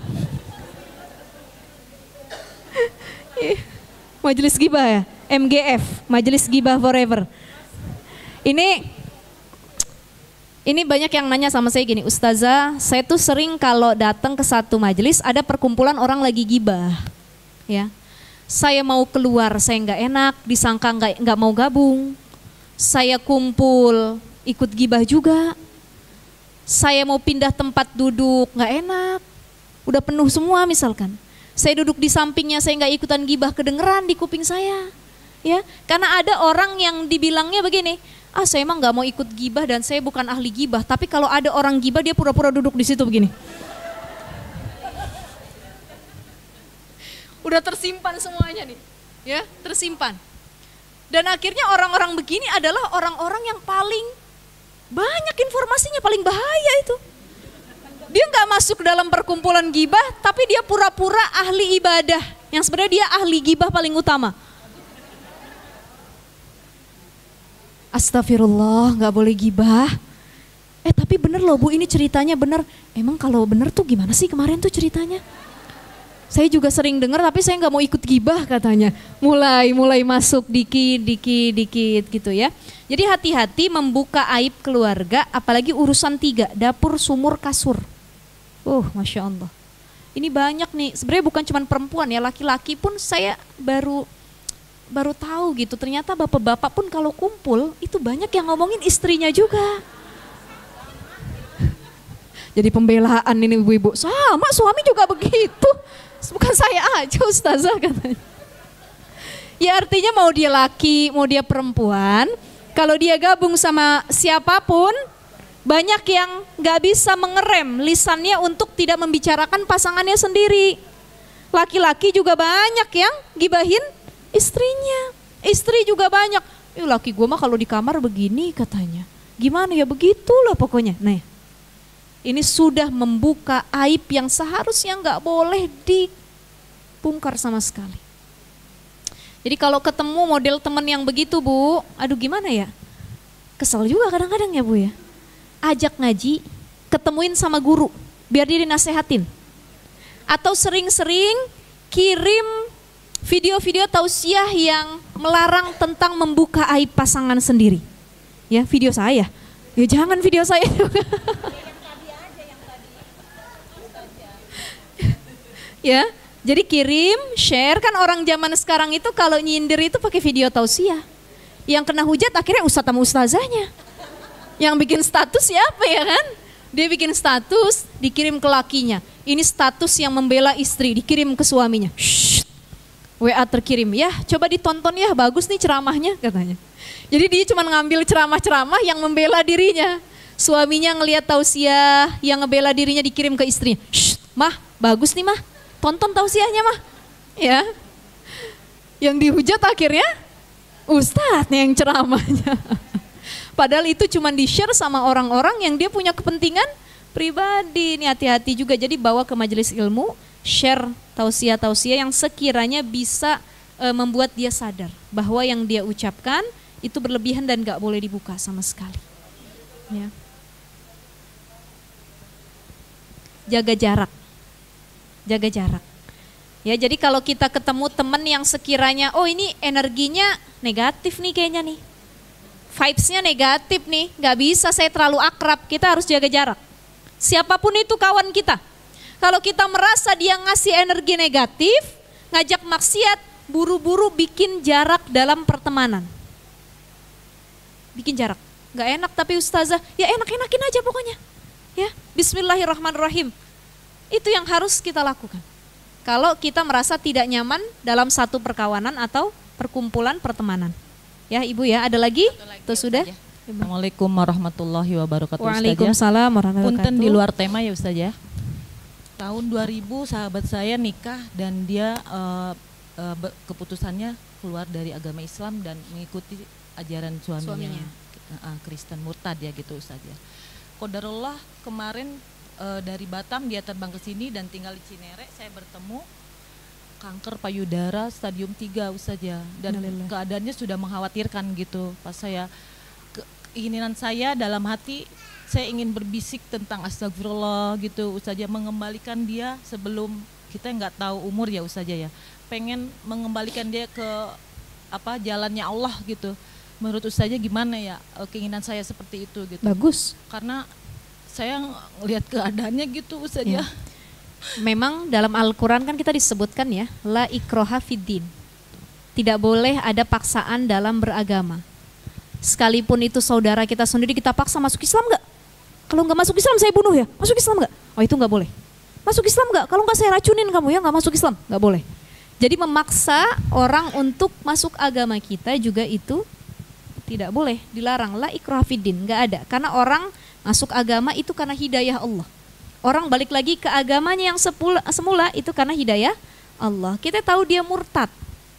Speaker 2: Majelis Gibah ya, MGF, Majelis Gibah Forever. Ini ini banyak yang nanya sama saya gini, Ustazah, saya tuh sering kalau datang ke satu majelis ada perkumpulan orang lagi gibah, ya. Saya mau keluar, saya nggak enak, disangka nggak nggak mau gabung saya kumpul ikut gibah juga. Saya mau pindah tempat duduk nggak enak, udah penuh semua misalkan. Saya duduk di sampingnya, saya nggak ikutan gibah kedengeran di kuping saya, ya. Karena ada orang yang dibilangnya begini, ah saya emang nggak mau ikut gibah dan saya bukan ahli gibah, tapi kalau ada orang gibah dia pura-pura duduk di situ begini. Udah tersimpan semuanya nih, ya tersimpan. Dan akhirnya orang-orang begini adalah orang-orang yang paling banyak informasinya, paling bahaya itu. Dia nggak masuk dalam perkumpulan gibah, tapi dia pura-pura ahli ibadah. Yang sebenarnya dia ahli gibah paling utama. Astagfirullah, nggak boleh gibah. Eh tapi bener loh bu, ini ceritanya bener. Emang kalau bener tuh gimana sih kemarin tuh ceritanya? Saya juga sering dengar tapi saya nggak mau ikut gibah katanya. Mulai mulai masuk dikit dikit dikit gitu ya. Jadi hati-hati membuka aib keluarga apalagi urusan tiga dapur sumur kasur. Uh, masya Allah. Ini banyak nih. Sebenarnya bukan cuma perempuan ya laki-laki pun saya baru baru tahu gitu. Ternyata bapak-bapak pun kalau kumpul itu banyak yang ngomongin istrinya juga. Jadi pembelaan ini ibu-ibu. Sama suami juga begitu bukan saya aja ustazah katanya. Ya artinya mau dia laki, mau dia perempuan, kalau dia gabung sama siapa pun, banyak yang nggak bisa mengerem lisannya untuk tidak membicarakan pasangannya sendiri. Laki-laki juga banyak yang gibahin istrinya. Istri juga banyak. Laki gue mah kalau di kamar begini katanya. Gimana ya begitulah pokoknya. Nah ini sudah membuka aib yang seharusnya nggak boleh dibongkar sama sekali. Jadi kalau ketemu model teman yang begitu bu, aduh gimana ya? Kesel juga kadang-kadang ya bu ya. Ajak ngaji, ketemuin sama guru, biar dia dinasehatin. Atau sering-sering kirim video-video tausiah yang melarang tentang membuka aib pasangan sendiri. Ya video saya, ya jangan video saya juga. ya. Jadi kirim, share kan orang zaman sekarang itu kalau nyindir itu pakai video tausiah. Yang kena hujat akhirnya ustadz sama ustazahnya. Yang bikin status siapa ya kan? Dia bikin status, dikirim ke lakinya. Ini status yang membela istri, dikirim ke suaminya. Shh, WA terkirim, ya coba ditonton ya, bagus nih ceramahnya katanya. Jadi dia cuma ngambil ceramah-ceramah yang membela dirinya. Suaminya ngelihat tausiah, yang ngebela dirinya dikirim ke istrinya. Shh, mah bagus nih mah, tonton tausiahnya mah. Ya. Yang dihujat akhirnya ustadz yang ceramahnya. Padahal itu cuma di-share sama orang-orang yang dia punya kepentingan pribadi. Ini hati-hati juga. Jadi bawa ke majelis ilmu, share tausiah-tausiah yang sekiranya bisa e, membuat dia sadar bahwa yang dia ucapkan itu berlebihan dan gak boleh dibuka sama sekali. Ya. Jaga jarak jaga jarak. Ya, jadi kalau kita ketemu teman yang sekiranya, oh ini energinya negatif nih kayaknya nih. Vibes-nya negatif nih, nggak bisa saya terlalu akrab, kita harus jaga jarak. Siapa pun itu kawan kita. Kalau kita merasa dia ngasih energi negatif, ngajak maksiat, buru-buru bikin jarak dalam pertemanan. Bikin jarak. Gak enak tapi ustazah, ya enak-enakin aja pokoknya. Ya, bismillahirrahmanirrahim. Itu yang harus kita lakukan. Kalau kita merasa tidak nyaman dalam satu perkawanan atau perkumpulan pertemanan. Ya, Ibu ya, ada lagi? Itu sudah?
Speaker 7: Assalamualaikum warahmatullahi wabarakatuh.
Speaker 2: Waalaikumsalam warahmatullahi wabarakatuh.
Speaker 7: Punten di luar tema ya Ustaz ya tahun 2000 sahabat saya nikah dan dia uh, uh, keputusannya keluar dari agama Islam dan mengikuti ajaran suaminya, suaminya. Uh, Kristen murtad ya gitu saja. Ya. Kodarullah kemarin uh, dari Batam dia terbang ke sini dan tinggal di Cinere saya bertemu kanker payudara stadium 3 Ustaz ya dan Alhamdulillah. keadaannya sudah mengkhawatirkan gitu. Pas saya keinginan saya dalam hati saya ingin berbisik tentang astagfirullah gitu Ustazah mengembalikan dia sebelum kita nggak tahu umur ya Ustazah ya. Pengen mengembalikan dia ke apa jalannya Allah gitu. Menurut Ustazah gimana ya eh, keinginan saya seperti itu gitu.
Speaker 2: Bagus.
Speaker 7: Karena saya lihat keadaannya gitu Ustazah ya.
Speaker 2: memang dalam Al-Quran kan kita disebutkan ya la ikroha fiddin tidak boleh ada paksaan dalam beragama sekalipun itu saudara kita sendiri kita paksa masuk Islam nggak kalau nggak masuk Islam saya bunuh ya. Masuk Islam nggak? Oh itu nggak boleh. Masuk Islam nggak? Kalau nggak saya racunin kamu ya nggak masuk Islam. Nggak boleh. Jadi memaksa orang untuk masuk agama kita juga itu tidak boleh, dilarang. La ikrafidin, nggak ada. Karena orang masuk agama itu karena hidayah Allah. Orang balik lagi ke agamanya yang sepula, semula itu karena hidayah Allah. Kita tahu dia murtad.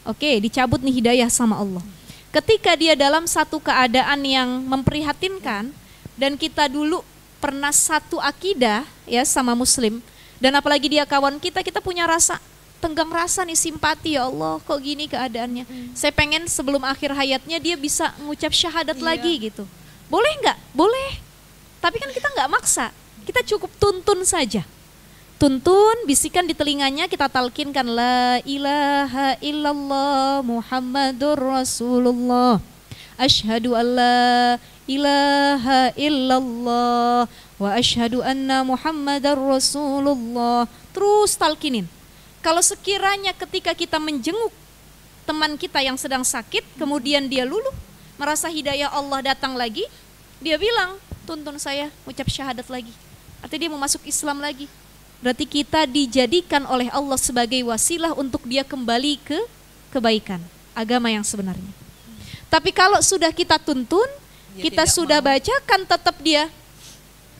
Speaker 2: Oke, dicabut nih hidayah sama Allah. Ketika dia dalam satu keadaan yang memprihatinkan dan kita dulu pernah satu akidah ya sama muslim dan apalagi dia kawan kita kita punya rasa tenggang rasa nih simpati ya Allah kok gini keadaannya hmm. saya pengen sebelum akhir hayatnya dia bisa mengucap syahadat iya. lagi gitu boleh nggak boleh tapi kan kita nggak maksa. Kita cukup tuntun saja. Tuntun bisikan di telinganya kita talkinkan la ilaha illallah muhammadur rasulullah. Asyhadu alla ilaha illallah wa asyhadu anna muhammadar rasulullah. Terus talkinin. Kalau sekiranya ketika kita menjenguk teman kita yang sedang sakit kemudian dia luluh merasa hidayah Allah datang lagi dia bilang tuntun saya ucap syahadat lagi. Artinya dia mau masuk Islam lagi. Berarti kita dijadikan oleh Allah sebagai wasilah untuk dia kembali ke kebaikan agama yang sebenarnya. Tapi kalau sudah kita tuntun kita sudah mau. bacakan tetap dia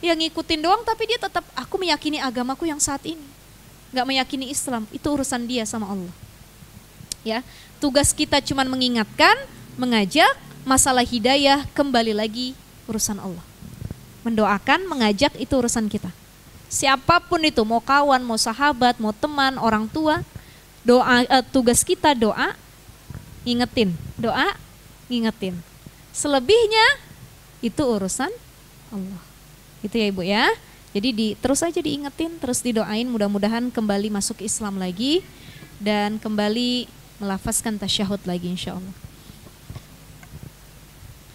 Speaker 2: yang ngikutin doang tapi dia tetap aku meyakini agamaku yang saat ini. Nggak meyakini Islam itu urusan dia sama Allah. Ya tugas kita cuma mengingatkan mengajak masalah hidayah kembali lagi urusan Allah mendoakan mengajak itu urusan kita siapa pun itu mau kawan mau sahabat mau teman orang tua doa eh, tugas kita doa ingetin doa ngingetin selebihnya itu urusan Allah. Itu ya Ibu ya. Jadi di, terus aja diingetin, terus didoain mudah-mudahan kembali masuk Islam lagi dan kembali melafazkan tasyahud lagi insya Allah.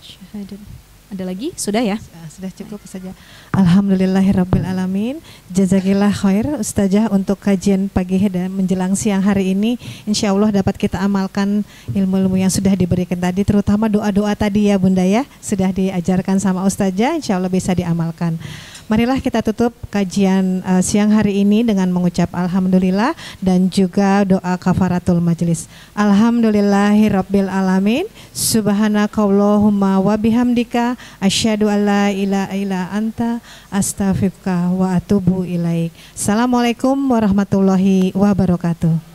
Speaker 2: Syahadat. Ada lagi? Sudah ya?
Speaker 1: Sudah cukup saja. Alhamdulillahirabbil alamin. Jazakillah khair Ustazah untuk kajian pagi dan menjelang siang hari ini. Insya Allah dapat kita amalkan ilmu-ilmu yang sudah diberikan tadi, terutama doa-doa tadi ya Bunda ya, sudah diajarkan sama Ustazah. Insya Allah bisa diamalkan. Marilah kita tutup kajian uh, siang hari ini dengan mengucap alhamdulillah dan juga doa kafaratul majlis. Alhamdulillahirabbil alamin. Subhanakallahumma wa bihamdika asyhadu alla ilaha illa anta astaghfiruka wa atubu ilaik. Assalamualaikum warahmatullahi wabarakatuh.